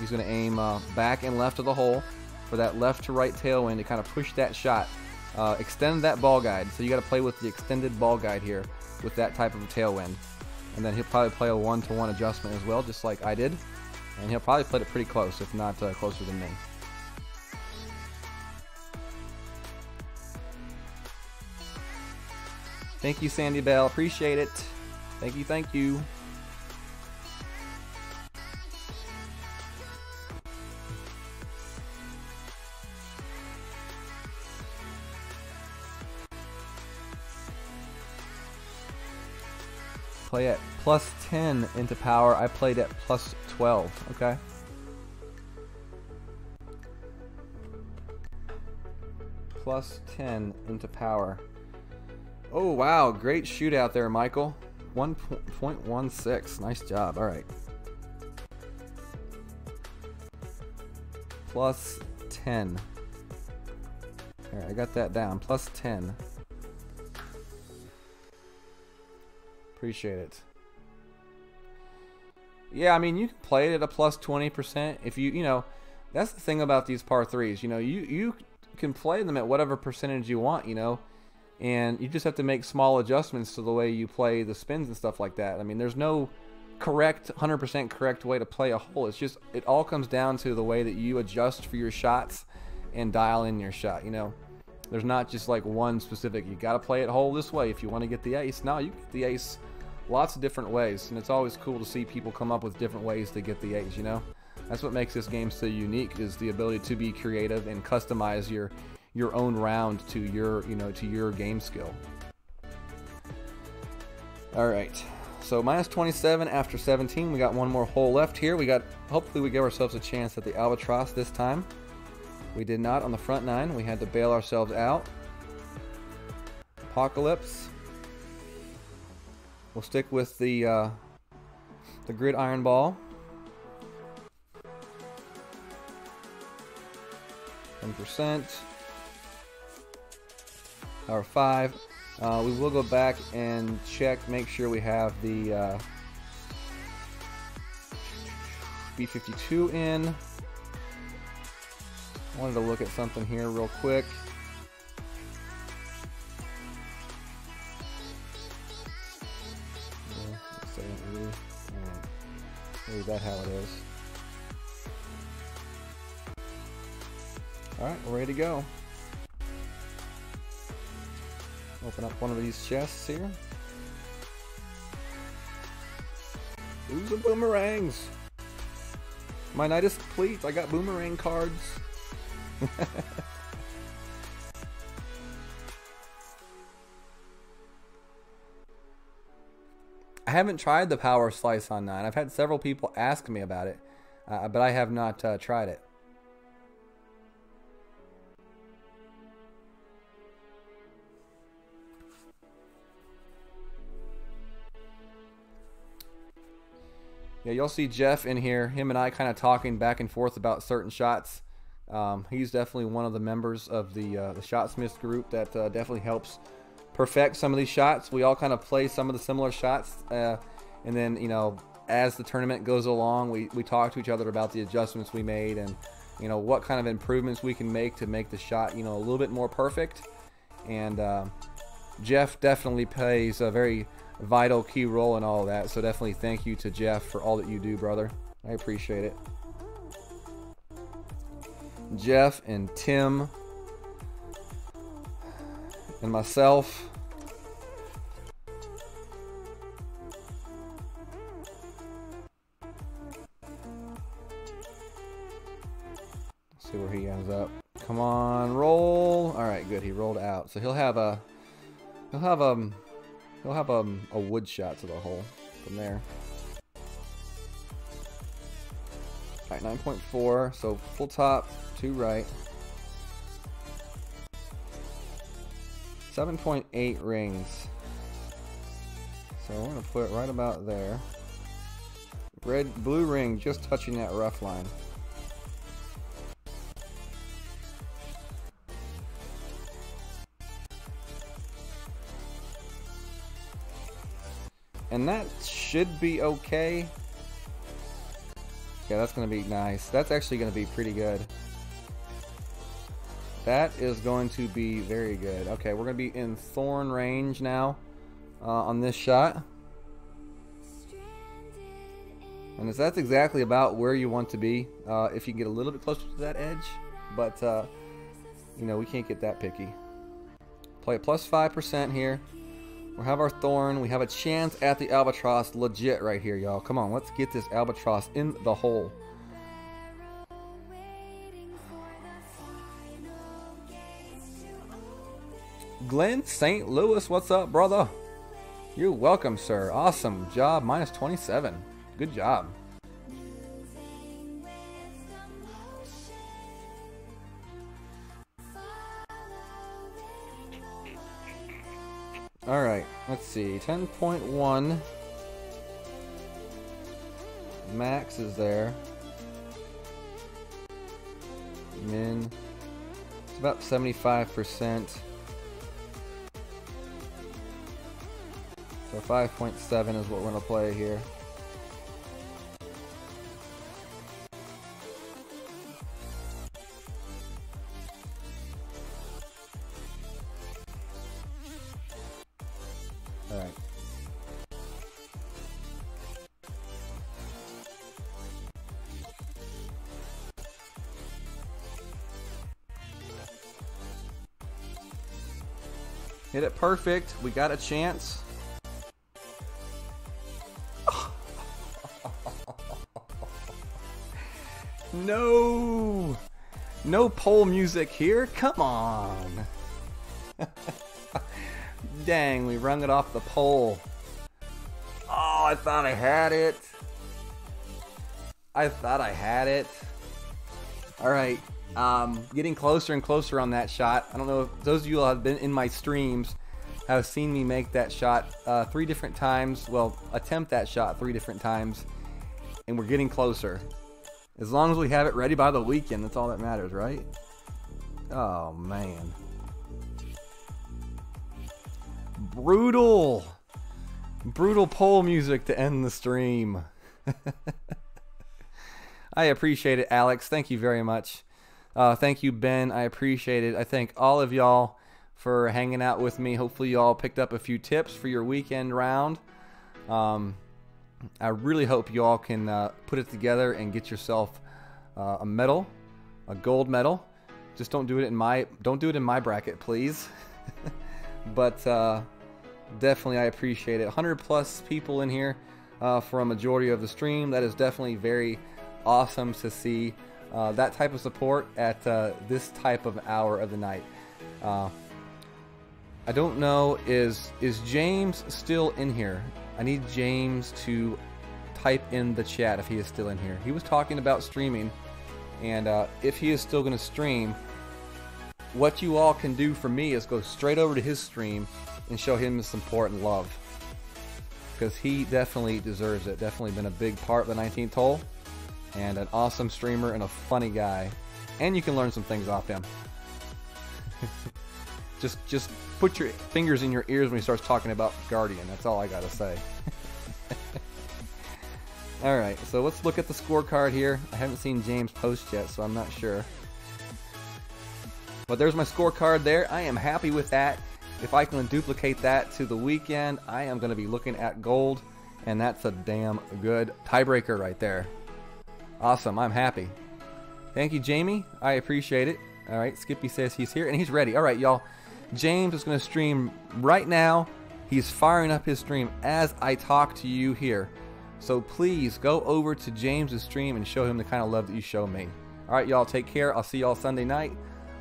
He's going to aim uh, back and left of the hole for that left to right tailwind to kind of push that shot. Uh, extend that ball guide. So you got to play with the extended ball guide here with that type of tailwind. And then he'll probably play a one-to-one adjustment as well, just like I did. And he'll probably play it pretty close, if not uh, closer than me. Thank you, Sandy Bell. Appreciate it. Thank you, thank you. Play at plus 10 into power. I played at plus 12, okay? Plus 10 into power. Oh, wow. Great shootout there, Michael. 1.16. Nice job. All right. Plus 10. All right, I got that down. Plus 10. Appreciate it. Yeah, I mean, you can play it at a plus 20% if you, you know, that's the thing about these par 3s. You know, you, you can play them at whatever percentage you want, you know and you just have to make small adjustments to the way you play the spins and stuff like that. I mean, there's no correct 100% correct way to play a hole. It's just it all comes down to the way that you adjust for your shots and dial in your shot, you know. There's not just like one specific you got to play it hole this way if you want to get the ace. No, you get the ace lots of different ways and it's always cool to see people come up with different ways to get the ace, you know. That's what makes this game so unique is the ability to be creative and customize your your own round to your you know to your game skill. All right. So minus 27 after 17. We got one more hole left here. We got hopefully we give ourselves a chance at the albatross this time. We did not on the front nine. We had to bail ourselves out. Apocalypse. We'll stick with the uh, the gridiron ball. 10%. Power 5. Uh, we will go back and check, make sure we have the uh, B52 in. Wanted to look at something here real quick. Leave that how it is. Alright, we're ready to go. Open up one of these chests here. Ooh, some boomerangs! My night is complete. I got boomerang cards. *laughs* I haven't tried the power slice on 9. I've had several people ask me about it, uh, but I have not uh, tried it. Yeah, you'll see Jeff in here, him and I kind of talking back and forth about certain shots. Um, he's definitely one of the members of the uh, the Shotsmiths group that uh, definitely helps perfect some of these shots. We all kind of play some of the similar shots, uh, and then you know as the tournament goes along, we we talk to each other about the adjustments we made and you know what kind of improvements we can make to make the shot you know a little bit more perfect. And uh, Jeff definitely plays a very vital key role in all that. So definitely thank you to Jeff for all that you do, brother. I appreciate it. Jeff and Tim and myself. Let's see where he ends up. Come on, roll. All right, good. He rolled out. So he'll have a he'll have um he'll have um a wood shot to the hole from there. All right, 9.4. So full top, two right. 7.8 rings. So we're gonna put it right about there. Red, blue ring just touching that rough line. And that should be okay. Yeah, that's going to be nice. That's actually going to be pretty good. That is going to be very good. Okay, we're going to be in thorn range now uh, on this shot. And that's exactly about where you want to be. Uh, if you can get a little bit closer to that edge. But, uh, you know, we can't get that picky. Play plus 5% here. We have our thorn. We have a chance at the albatross legit right here, y'all. Come on, let's get this albatross in the hole. Glenn St. Louis, what's up, brother? You're welcome, sir. Awesome job. Minus 27. Good job. All right, let's see. 10.1. Max is there. Min. It's about 75%. So 5.7 is what we're going to play here. All right. Hit it perfect. We got a chance. *laughs* No! No pole music here? Come on! *laughs* Dang, we rung it off the pole. Oh, I thought I had it. I thought I had it. Alright, um, getting closer and closer on that shot. I don't know if those of you who have been in my streams have seen me make that shot uh, three different times. Well, attempt that shot three different times. And we're getting closer. As long as we have it ready by the weekend, that's all that matters, right? Oh, man. Brutal. Brutal pole music to end the stream. *laughs* I appreciate it, Alex. Thank you very much. Uh, thank you, Ben. I appreciate it. I thank all of y'all for hanging out with me. Hopefully, y'all picked up a few tips for your weekend round. Um, I really hope y'all can uh, put it together and get yourself uh, a medal, a gold medal. Just don't do it in my don't do it in my bracket, please. *laughs* but uh, definitely, I appreciate it. 100 plus people in here uh, for a majority of the stream. That is definitely very awesome to see uh, that type of support at uh, this type of hour of the night. Uh, I don't know is is James still in here? I need James to type in the chat if he is still in here. He was talking about streaming, and uh, if he is still going to stream, what you all can do for me is go straight over to his stream and show him support and love. Because he definitely deserves it. Definitely been a big part of the 19th hole and an awesome streamer and a funny guy. And you can learn some things off him. *laughs* just just put your fingers in your ears when he starts talking about Guardian. That's all I gotta say. *laughs* Alright, so let's look at the scorecard here. I haven't seen James post yet, so I'm not sure. But there's my scorecard there. I am happy with that. If I can duplicate that to the weekend, I am going to be looking at gold. And that's a damn good tiebreaker right there. Awesome. I'm happy. Thank you, Jamie. I appreciate it. All right. Skippy says he's here and he's ready. All right, y'all. James is going to stream right now. He's firing up his stream as I talk to you here. So please go over to James's stream and show him the kind of love that you show me. All right, y'all. Take care. I'll see y'all Sunday night.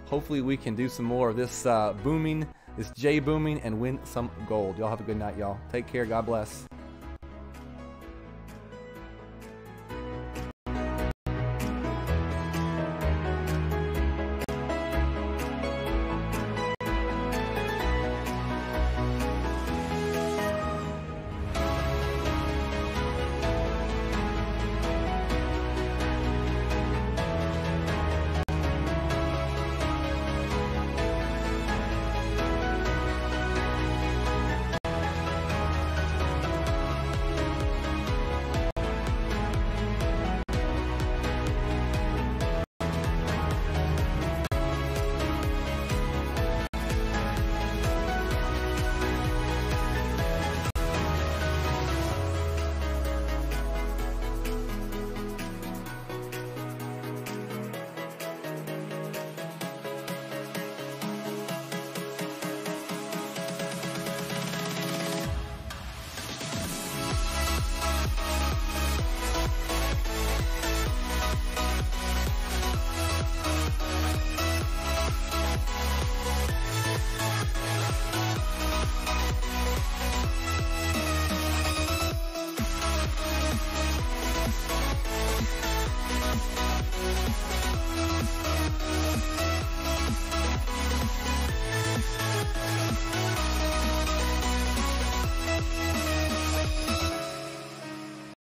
Hopefully, we can do some more of this uh, booming, this J booming, and win some gold. Y'all have a good night, y'all. Take care. God bless.